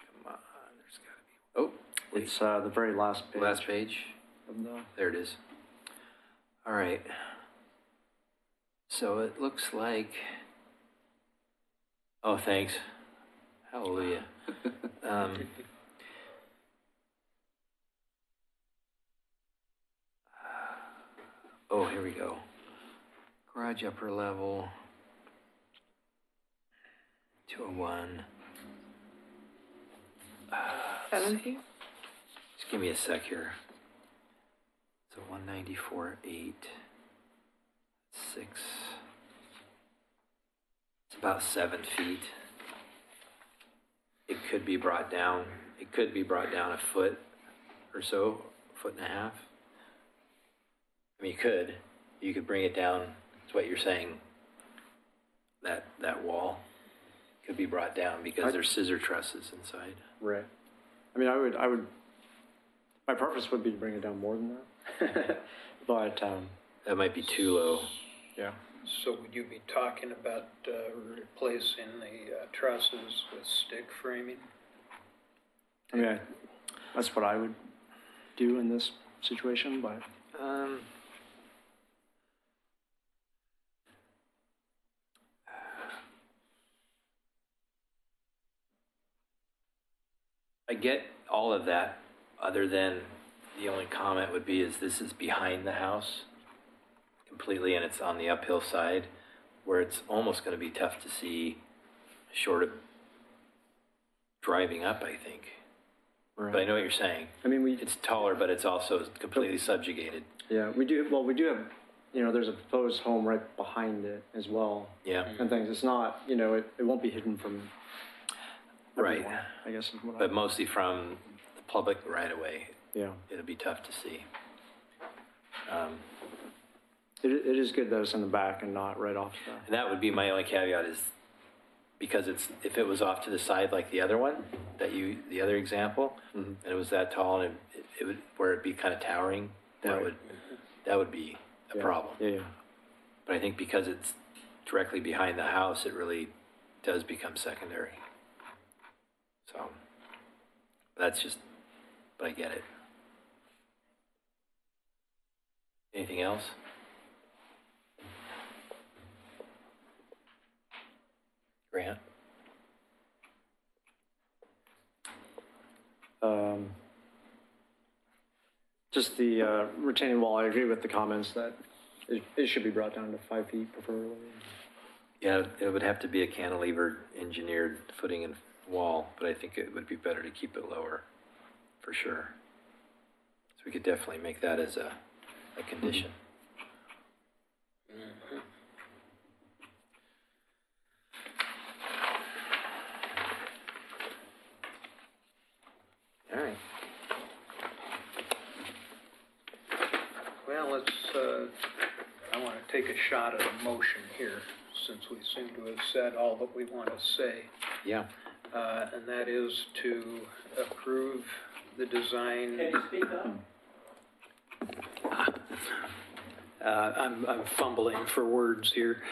Speaker 1: come on, there's got to be. Oh,
Speaker 4: It's, uh, the very last page.
Speaker 1: last page.
Speaker 4: of the-
Speaker 1: There it is. All right. So it looks like. Oh, thanks. Hallelujah. um, oh, here we go. Garage upper level. 201.
Speaker 2: Uh, seven feet?
Speaker 1: Just give me a sec here. So 194, 8, 6. It's about 7 feet. It could be brought down, it could be brought down a foot or so, foot and a half. I mean, you could, you could bring it down, that's what you're saying. That, that wall could be brought down because
Speaker 4: I-
Speaker 1: there's scissor trusses inside.
Speaker 4: Right. I mean, I would, I would, my preference would be to bring it down more than that. But, um,
Speaker 1: That might be too low.
Speaker 4: yeah.
Speaker 3: So would you be talking about uh, replacing the uh, trusses with stick framing?
Speaker 4: I mean, I, that's what I would do in this situation, but
Speaker 1: Um, I get all of that, other than the only comment would be is this is behind the house completely and it's on the uphill side where it's almost going to be tough to see short of driving up, I think. But I know what you're saying.
Speaker 4: I mean, we,
Speaker 1: It's taller, but it's also completely subjugated.
Speaker 4: yeah, we do, well, we do have, you know, there's a proposed home right behind it as well.
Speaker 1: Yeah.
Speaker 4: And things, it's not, you know, it, it won't be hidden from
Speaker 1: Right.
Speaker 4: I guess is what I,
Speaker 1: But mostly from the public right away,
Speaker 4: yeah.
Speaker 1: it'll be tough to see. Um,
Speaker 4: It, it is good that it's in the back and not right off the,
Speaker 1: and that would be my only caveat is because it's, if it was off to the side like the other one, that you, the other example, and it was that tall and it, it would, where it'd be kind of towering, that
Speaker 4: Right.
Speaker 1: would, that would be a
Speaker 4: Yeah.
Speaker 1: problem.
Speaker 4: Yeah, yeah.
Speaker 1: But I think because it's directly behind the house, it really does become secondary. So, that's just, but I get it. Anything else? Grant?
Speaker 4: Um, Just the uh, retaining wall, I agree with the comments that it, it should be brought down to five feet preferably.
Speaker 1: Yeah, it would have to be a cantilever engineered footing and wall, but I think it would be better to keep it lower, for sure. So we could definitely make that as a, a condition. All right.
Speaker 3: Well, let's, uh, I want to take a shot at a motion here, since we seem to have said all that we want to say.
Speaker 1: Yeah.
Speaker 3: Uh, and that is to approve the design. Can you speak up? Uh, I'm, I'm fumbling for words here.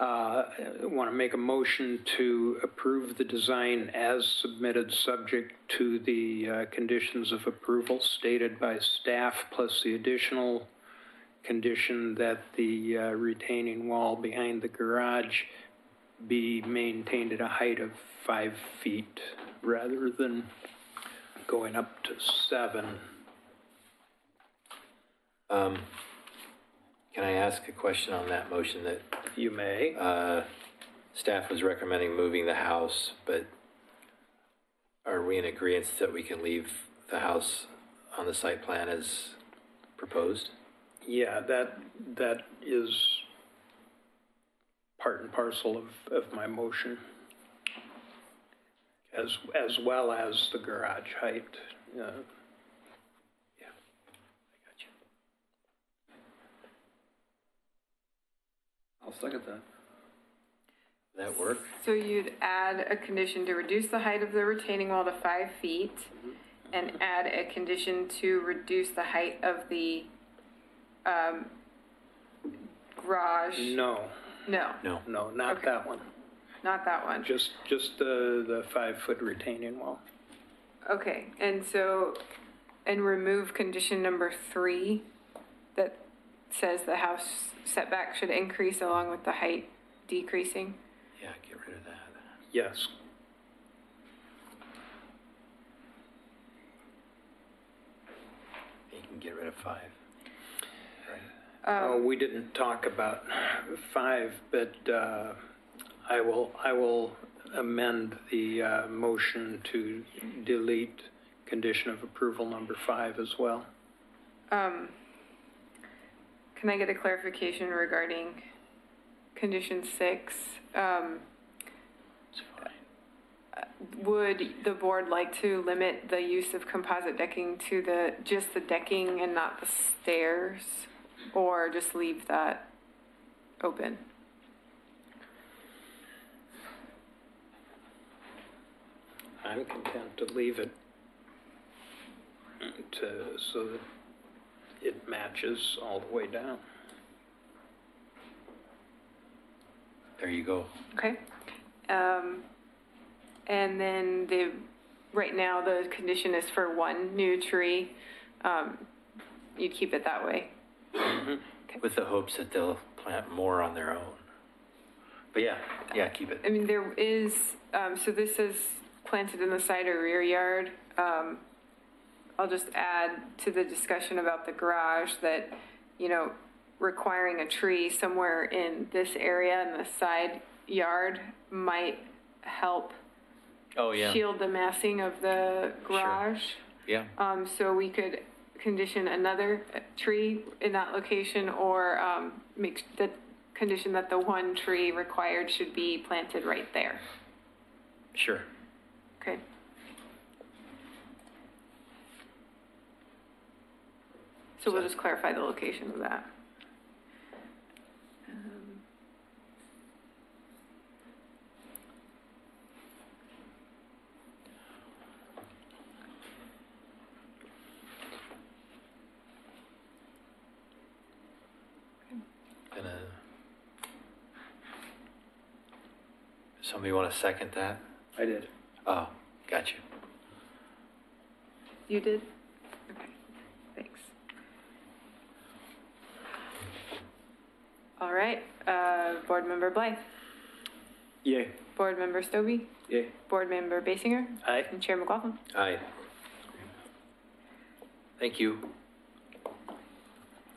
Speaker 3: Uh, I want to make a motion to approve the design as submitted, subject to the uh, conditions of approval stated by staff, plus the additional condition that the uh, retaining wall behind the garage be maintained at a height of five feet rather than going up to seven.
Speaker 1: Um, can I ask a question on that motion that
Speaker 3: You may.
Speaker 1: Uh, staff was recommending moving the house, but are we in agreement that we can leave the house on the site plan as proposed?
Speaker 3: Yeah, that, that is part and parcel of, of my motion. As, as well as the garage height. uh,
Speaker 1: Yeah, I got you.
Speaker 7: I'll second that.
Speaker 1: That work?
Speaker 2: So you'd add a condition to reduce the height of the retaining wall to five feet and add a condition to reduce the height of the, um, garage?
Speaker 3: No,
Speaker 2: No,
Speaker 1: No.
Speaker 3: no, not
Speaker 2: Okay.
Speaker 3: that one.
Speaker 2: Not that one.
Speaker 3: Just, just the, the five-foot retaining wall.
Speaker 2: Okay, and so, and remove condition number three that says the house setback should increase along with the height decreasing?
Speaker 1: Yeah, get rid of that.
Speaker 3: Yes,
Speaker 1: You can get rid of five.
Speaker 3: Uh,
Speaker 2: Um,
Speaker 3: we didn't talk about five, but, uh, I will, I will amend the, uh, motion to delete condition of approval number five as well.
Speaker 2: Um, can I get a clarification regarding condition six? Um, would the board like to limit the use of composite decking to the, just the decking and not the stairs? Or just leave that open?
Speaker 3: I'm content to leave it to, so that it matches all the way down.
Speaker 1: There you go.
Speaker 2: Okay. Um, and then the, right now, the condition is for one new tree. Um, you'd keep it that way.
Speaker 1: With the hopes that they'll plant more on their own. But yeah, yeah, keep it.
Speaker 2: I mean, there is, um, so this is planted in the side or rear yard. Um, I'll just add to the discussion about the garage that, you know, requiring a tree somewhere in this area in the side yard might help
Speaker 1: Oh, yeah,
Speaker 2: shield the massing of the garage.
Speaker 1: yeah.
Speaker 2: Um, so we could condition another tree in that location or, um, make the condition that the one tree required should be planted right there.
Speaker 1: Sure.
Speaker 2: Okay. So we'll just clarify the location of that. Uh,
Speaker 1: somebody want to second that?
Speaker 4: I did.
Speaker 1: Oh got you.
Speaker 2: You did? Okay, thanks. All right, uh, Board Member Blythe,
Speaker 4: Yay.
Speaker 2: Board Member Stobie,
Speaker 4: Yay.
Speaker 2: Board Member Basinger,
Speaker 3: Aye.
Speaker 2: and Chair McLaughlin.
Speaker 1: Aye. Thank you.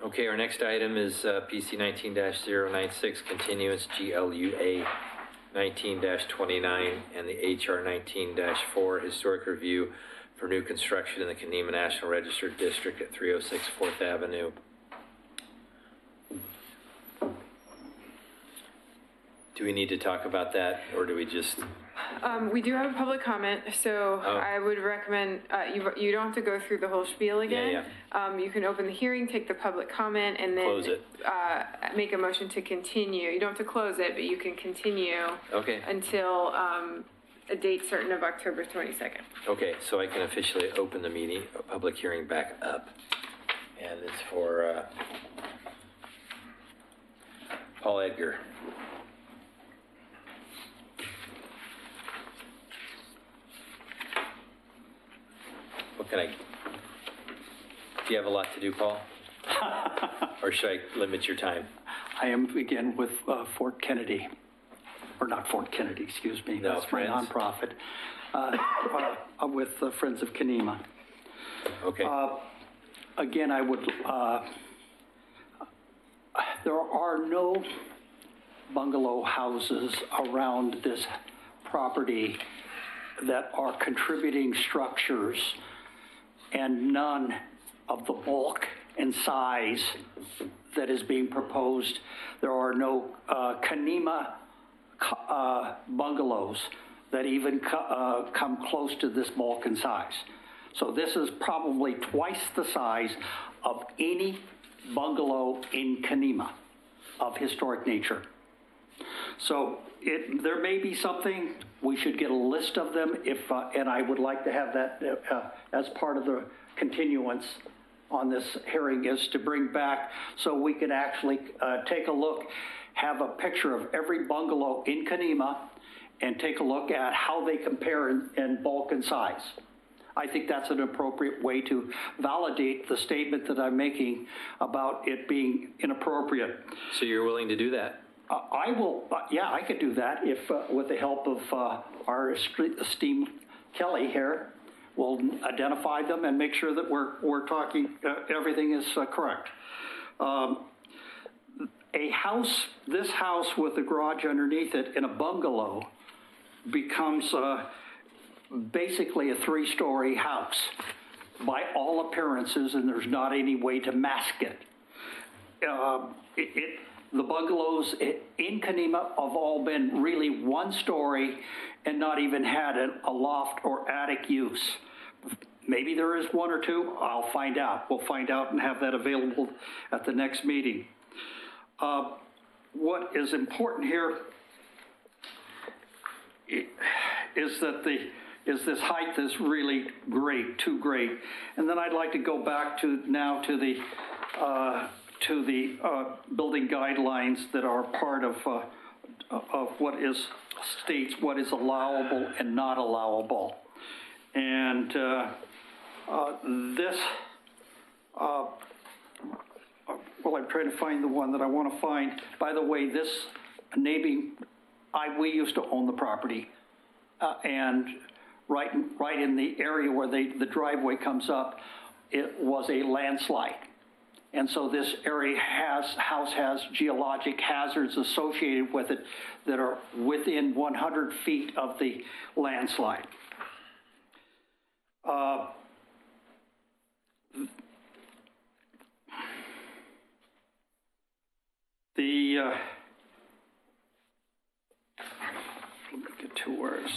Speaker 1: Okay, our next item is uh, PC 19-096, continuance GLUA 19-29, and the HR 19-4 historic review for new construction in the Canemah National Register District at 306 Fourth Avenue. Do we need to talk about that, or do we just,
Speaker 2: Um, we do have a public comment, so
Speaker 1: Oh.
Speaker 2: I would recommend, uh, you, you don't have to go through the whole spiel again. Um, you can open the hearing, take the public comment, and then.
Speaker 1: Close it.
Speaker 2: Uh, make a motion to continue. You don't have to close it, but you can continue
Speaker 1: okay,
Speaker 2: until, um, a date certain of October twenty-second.
Speaker 1: okay, so I can officially open the meeting, uh, public hearing back up. And it's for uh, Paul Edgar. What can I, do you have a lot to do, Paul? Or should I limit your time?
Speaker 6: I am again with uh, Fort Kennedy, or not Fort Kennedy, excuse me.
Speaker 1: No,
Speaker 6: That's my
Speaker 1: Friends.
Speaker 6: nonprofit, uh, uh, with uh, Friends of Canemah.
Speaker 1: Okay,
Speaker 6: Again, I would, uh, there are no bungalow houses around this property that are contributing structures and none of the bulk and size that is being proposed. There are no uh, Canemah uh, bungalows that even co- uh, come close to this bulk and size. So this is probably twice the size of any bungalow in Canemah of historic nature. So it, there may be something, we should get a list of them if, uh, and I would like to have that uh, as part of the continuance on this hearing is to bring back so we can actually uh, take a look, have a picture of every bungalow in Canemah and take a look at how they compare in, in bulk and size. I think that's an appropriate way to validate the statement that I'm making about it being inappropriate.
Speaker 1: so you're willing to do that?
Speaker 6: Uh, I will, uh, yeah, I could do that if, uh, with the help of uh, our esteemed Kelly here, we'll identify them and make sure that we're, we're talking, uh, everything is uh, correct. Um, A house, this house with a garage underneath it in a bungalow becomes basically a three-story house by all appearances, and there's not any way to mask it uh, it, it, the bungalows in Canemah have all been really one story and not even had a, loft or attic use. Maybe there is one or two. I'll find out. We'll find out and have that available at the next meeting. Uh, what is important here is that the is this height is really great, too great. And then I'd like to go back to now to the uh, to the uh, building guidelines that are part of uh, of what is states what is allowable and not allowable. And uh, uh, this, uh, well, I'm trying to find the one that I want to find. By the way, this naming, I we used to own the property, uh, and right right in the area where they the driveway comes up, it was a landslide. And so this area has, house has geologic hazards associated with it that are within 100 feet of the landslide. Uh, The, uh, let me get two words.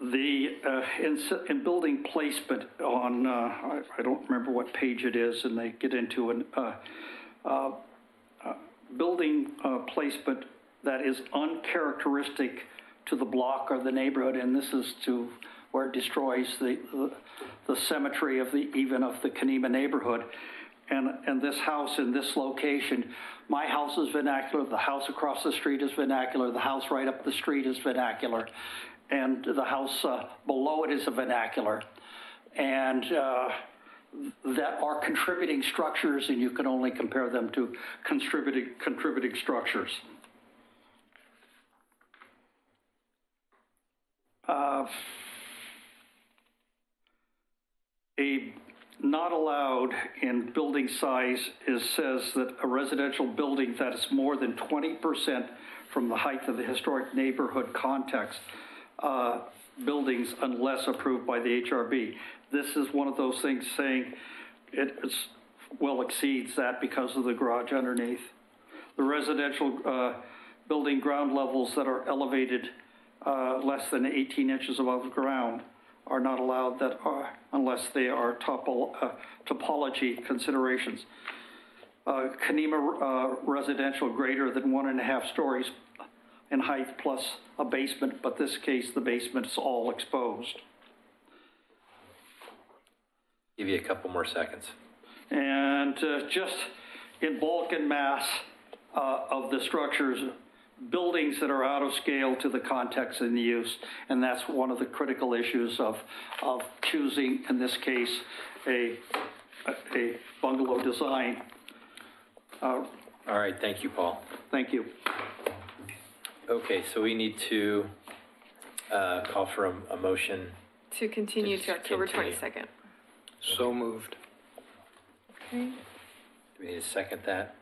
Speaker 6: The, uh, in, in building placement on, uh, I, I don't remember what page it is, and they get into an, uh, uh, uh, building uh, placement that is uncharacteristic to the block or the neighborhood, and this is to where it destroys the, the symmetry of the, even of the Canemah neighborhood. And, and this house in this location, my house is vernacular, the house across the street is vernacular, the house right up the street is vernacular, and the house uh, below it is a vernacular. And uh, that are contributing structures, and you can only compare them to contributing, contributing structures. Uh, A not allowed in building size is, says that a residential building that is more than 20% from the height of the historic neighborhood context, uh, buildings unless approved by the HRB. This is one of those things saying it is, well exceeds that because of the garage underneath. The residential, uh, building ground levels that are elevated, uh, less than 18 inches above ground are not allowed that are, unless they are topo, uh, topology considerations. Uh, Canemah uh, residential greater than one and a half stories in height plus a basement, but this case, the basement is all exposed.
Speaker 1: Give you a couple more seconds.
Speaker 6: And uh, just in bulk and mass uh, of the structures, buildings that are out of scale to the context and the use. And that's one of the critical issues of, of choosing, in this case, a, a- bungalow design. Uh,
Speaker 1: All right, thank you, Paul.
Speaker 6: Thank you.
Speaker 1: Okay, so we need to uh, call for a, a motion.
Speaker 2: To continue to
Speaker 1: Just
Speaker 2: October
Speaker 1: continue.
Speaker 2: 22nd.
Speaker 3: So moved.
Speaker 2: Okay.
Speaker 1: Do we need to second that?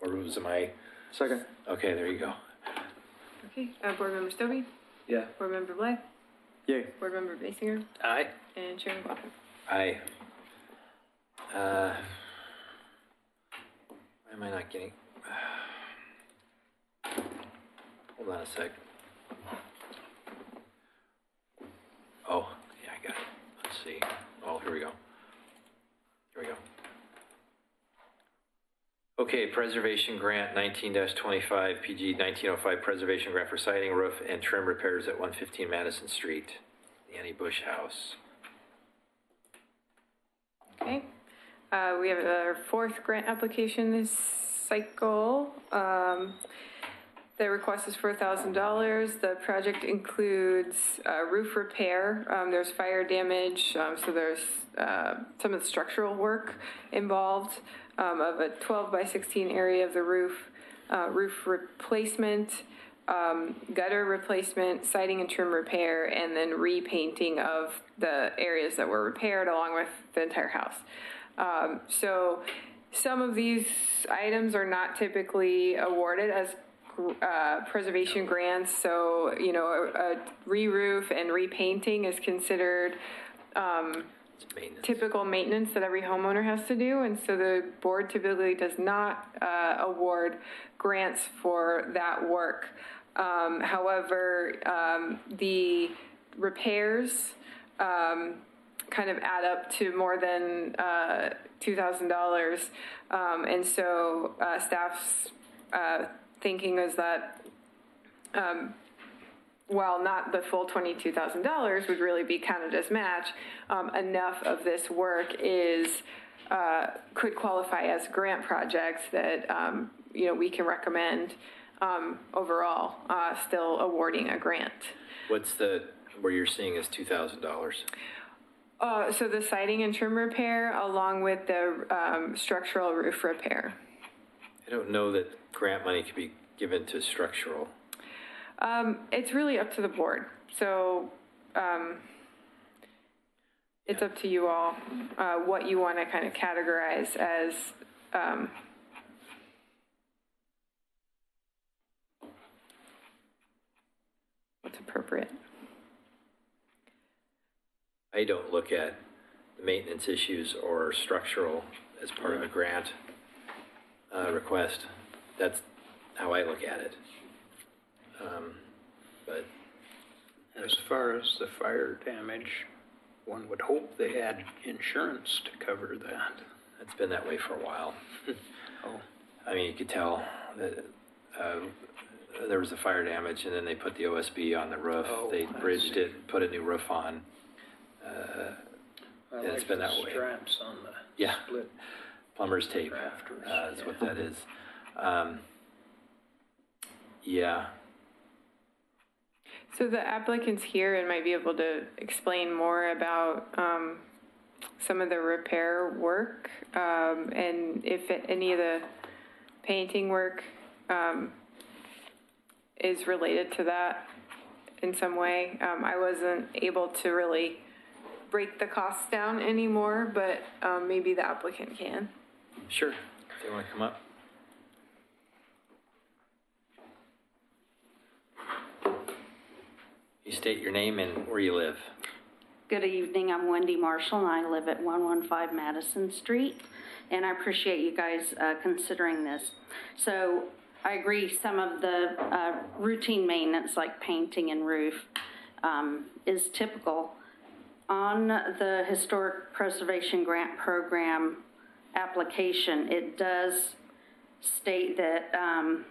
Speaker 1: Or was my,
Speaker 4: Second.
Speaker 1: okay, there you go.
Speaker 2: Okay, uh, Board Member Stobie,
Speaker 4: Yeah.
Speaker 2: Board Member Blythe,
Speaker 4: Yay.
Speaker 2: Board Member Basinger,
Speaker 3: Aye.
Speaker 2: and Chairman Bachman.
Speaker 1: Aye. Uh, Why am I not getting? Hold on a sec. Oh, yeah, I got it. Let's see. Oh, here we go. Here we go. Okay, Preservation Grant nineteen twenty-five, PG nineteen oh five, Preservation Grant for siding, roof, and trim repairs at one fifteen Madison Street, Annie Bush House.
Speaker 2: Okay. Uh, we have our fourth grant application this cycle. Um, the request is for thousand dollars. The project includes uh, roof repair. Um, there's fire damage, um, so there's uh, some of the structural work involved um, of a 12 by 16 area of the roof, uh, roof replacement, um, gutter replacement, siding and trim repair, and then repainting of the areas that were repaired along with the entire house. Um, so some of these items are not typically awarded as uh, preservation grants. So, you know, a, a re-roof and repainting is considered
Speaker 1: It's maintenance.
Speaker 2: typical maintenance that every homeowner has to do, and so the board typically does not uh, award grants for that work. Um, However, um, the repairs um, kind of add up to more than uh, $2,000. Um, And so uh, staff's uh, thinking is that while not the full $22,000 would really be counted as match, um, enough of this work is, uh, could qualify as grant projects that, um, you know, we can recommend, um, overall, uh, still awarding a grant.
Speaker 1: What's the, where you're seeing is two thousand dollars?
Speaker 2: Uh, so the siding and trim repair along with the, um, structural roof repair.
Speaker 1: I don't know that grant money could be given to structural.
Speaker 2: Um, it's really up to the board. So, um, it's up to you all, uh, what you want to kind of categorize as, um, what's appropriate.
Speaker 1: I don't look at maintenance issues or structural as part of a grant uh, request. That's how I look at it. Um, But
Speaker 3: As far as the fire damage, one would hope they had insurance to cover that.
Speaker 1: it's been that way for a while.
Speaker 3: Oh.
Speaker 1: I mean, you could tell that uh, there was a fire damage, and then they put the OSB on the roof.
Speaker 3: Oh,
Speaker 1: They bridged it, put a new roof on. Yeah, it's
Speaker 3: like
Speaker 1: been
Speaker 3: the
Speaker 1: that way.
Speaker 3: Straps on the
Speaker 1: Yeah.
Speaker 3: split
Speaker 1: Plumber's tape,
Speaker 3: rafters.
Speaker 1: uh, is what that is. Um, yeah,
Speaker 2: So the applicant's here and might be able to explain more about um, some of the repair work um, and if any of the painting work um, is related to that in some way. Um, I wasn't able to really break the costs down anymore, but um, maybe the applicant can.
Speaker 1: Sure. If they want to come up. You state your name and where you live.
Speaker 7: Good evening, I'm Wendy Marshall, and I live at 115 Madison Street, and I appreciate you guys uh, considering this. So I agree, some of the uh, routine maintenance, like painting and roof, um, is typical. On the Historic Preservation Grant Program application, it does state that um,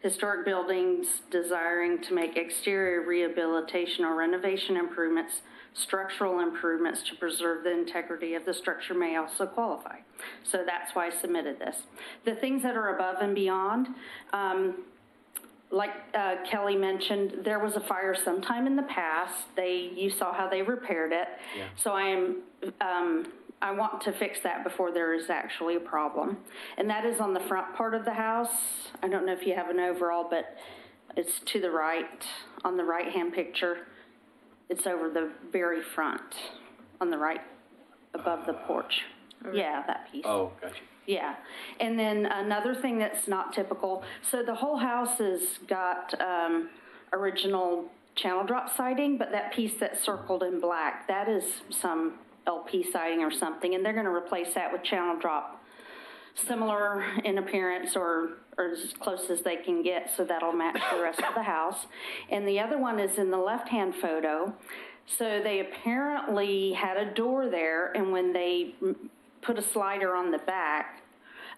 Speaker 7: historic buildings desiring to make exterior rehabilitation or renovation improvements, structural improvements to preserve the integrity of the structure may also qualify. So that's why I submitted this. The things that are above and beyond, um, like uh, Kelly mentioned, there was a fire sometime in the past. They, you saw how they repaired it.
Speaker 1: Yeah.
Speaker 7: So I am, um, I want to fix that before there is actually a problem. And that is on the front part of the house. I don't know if you have an overall, but it's to the right, on the right-hand picture. It's over the very front, on the right, above the porch. Yeah, that piece.
Speaker 1: Oh, gotcha.
Speaker 7: Yeah. And then another thing that's not typical, so the whole house has got um, original channel drop siding, but that piece that's circled in black, that is some LP siding or something, and they're going to replace that with channel drop. Similar in appearance or, or as close as they can get, so that'll match the rest of the house. And the other one is in the left-hand photo. So they apparently had a door there, and when they put a slider on the back,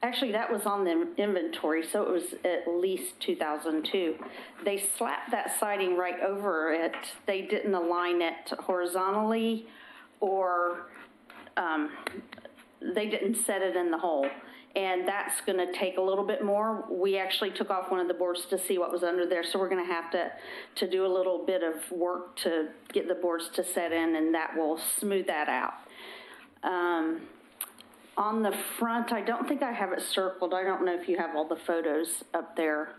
Speaker 7: actually that was on the inventory, so it was at least 2002. They slapped that siding right over it. They didn't align it horizontally or um, they didn't set it in the hole. And that's going to take a little bit more. We actually took off one of the boards to see what was under there, so we're going to have to, to do a little bit of work to get the boards to set in, and that will smooth that out. Um, on the front, I don't think I have it circled. I don't know if you have all the photos up there.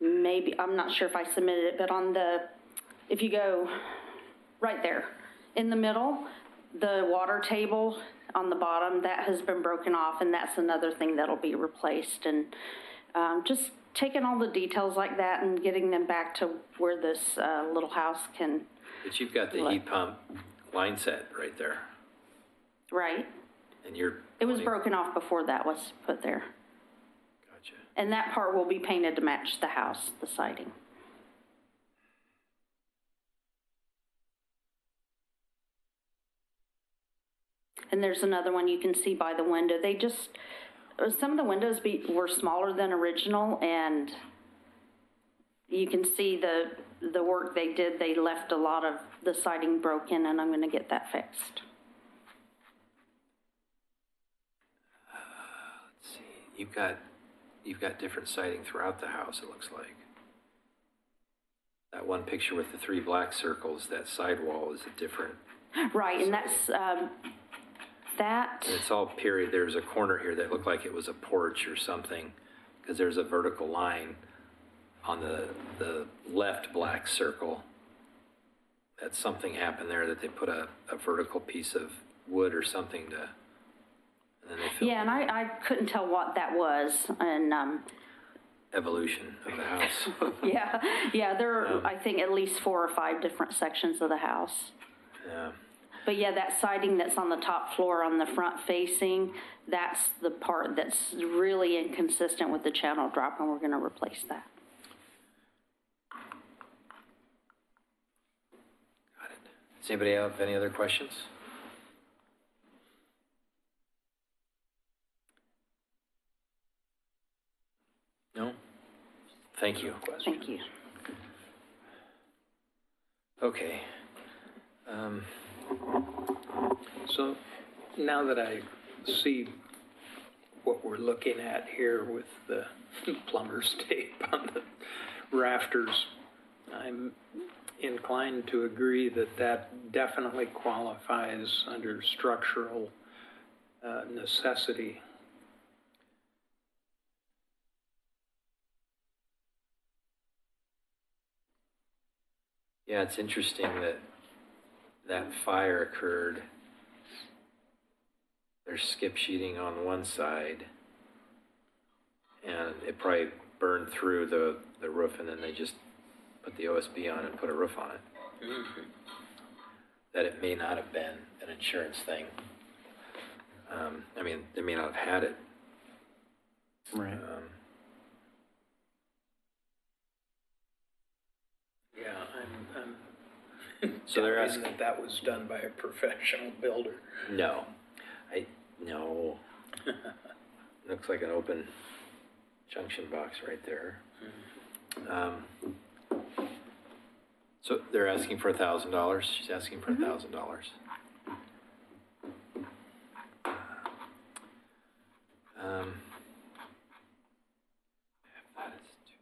Speaker 7: Maybe, I'm not sure if I submitted it, but on the, if you go right there, in the middle, the water table on the bottom, that has been broken off, and that's another thing that'll be replaced. And um, just taking all the details like that and getting them back to where this uh, little house can,
Speaker 1: But you've got the heat pump line set right there,
Speaker 7: right?
Speaker 1: and you're.
Speaker 7: It was broken off before that was put there.
Speaker 1: Gotcha.
Speaker 7: And that part will be painted to match the house, the siding. And there's another one you can see by the window. They just, some of the windows be, were smaller than original and you can see the, the work they did. They left a lot of the siding broken and I'm gonna get that fixed.
Speaker 1: Let's see, you've got, you've got different siding throughout the house, it looks like. That one picture with the three black circles, that sidewall is a different,
Speaker 7: Right, and that's, um, that.
Speaker 1: it's all period, there's a corner here that looked like it was a porch or something, because there's a vertical line on the, the left black circle. That something happened there, that they put a, a vertical piece of wood or something to, and then they
Speaker 7: Yeah, and I, I couldn't tell what that was, and, um,
Speaker 1: evolution of the house.
Speaker 7: yeah, yeah, there are, I think, at least four or five different sections of the house.
Speaker 1: Yeah.
Speaker 7: But yeah, that siding that's on the top floor on the front facing, that's the part that's really inconsistent with the channel drop, and we're gonna replace that.
Speaker 1: Got it. Does anybody have any other questions? No? Thank you.
Speaker 7: Thank you.
Speaker 1: Okay. Um,
Speaker 3: So now that I see what we're looking at here with the plumber's tape on the rafters, I'm inclined to agree that that definitely qualifies under structural uh, necessity.
Speaker 1: Yeah, it's interesting that that fire occurred. There's skip sheeting on one side, and it probably burned through the, the roof, and then they just put the OSB on and put a roof on it. That it may not have been an insurance thing. Um, I mean, they may not have had it.
Speaker 4: Right.
Speaker 1: Um,
Speaker 3: Yeah, I'm, I'm
Speaker 1: So they're asking-
Speaker 3: that that was done by a professional builder.
Speaker 1: No, I, no. Looks like an open junction box right there. Um, So they're asking for a thousand dollars, she's asking for a thousand dollars. Um. that is too-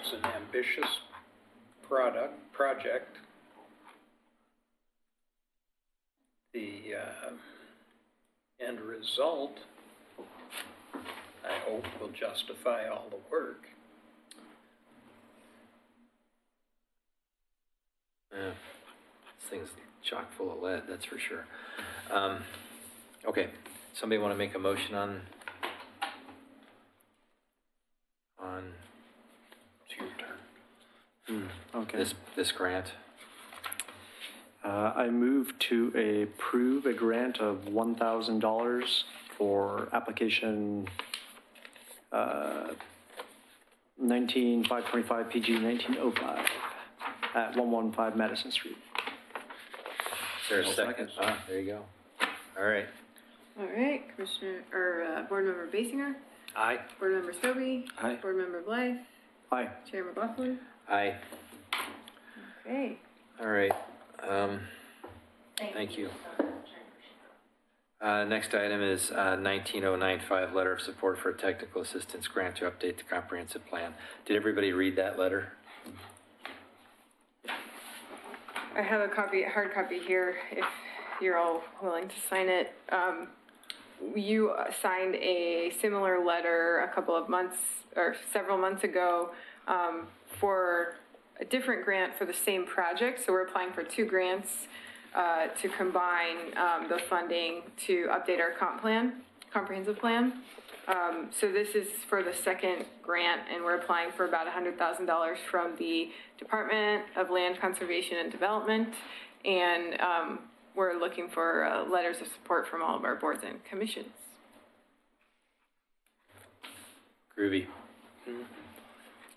Speaker 3: It's an ambitious product, project. The uh, end result, I hope, will justify all the work.
Speaker 1: Yeah, this thing's chock full of lead, that's for sure. Um, okay, somebody want to make a motion on, on
Speaker 3: It's your turn.
Speaker 4: Okay.
Speaker 1: This, this grant?
Speaker 4: Uh, I move to approve a grant of one thousand dollars for application, uh, nineteen five twenty-five PG nineteen oh five at one one five Madison Street.
Speaker 1: Is there a
Speaker 4: I'll
Speaker 1: second?
Speaker 4: second.
Speaker 1: Ah, there you go. All right.
Speaker 2: All right, Commissioner, or uh, Board Member Basinger,
Speaker 1: Aye.
Speaker 2: Board Member Stobie,
Speaker 1: Aye.
Speaker 2: Board Member Blythe,
Speaker 4: Aye.
Speaker 2: Chair McLaughlin.
Speaker 1: Aye.
Speaker 2: Okay.
Speaker 1: All right. Um, thank you. Uh, next item is, uh, nineteen oh nine five, letter of support for a technical assistance grant to update the comprehensive plan. Did everybody read that letter?
Speaker 2: I have a copy, hard copy here, if you're all willing to sign it. Um, you signed a similar letter a couple of months, or several months ago, um, for a different grant for the same project. So we're applying for two grants, uh, to combine, um, the funding to update our comp plan, comprehensive plan. Um, so this is for the second grant, and we're applying for about hundred thousand dollars from the Department of Land Conservation and Development. And, um, we're looking for, uh, letters of support from all of our boards and commissions.
Speaker 1: Groovy.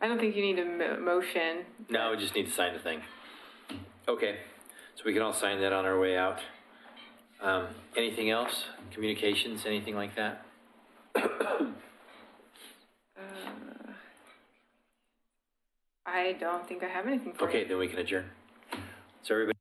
Speaker 2: I don't think you need a mo- motion.
Speaker 1: No, we just need to sign the thing. Okay, so we can all sign that on our way out. Um, anything else? Communications, anything like that?
Speaker 2: I don't think I have anything for you.
Speaker 1: Okay, then we can adjourn. So everybody.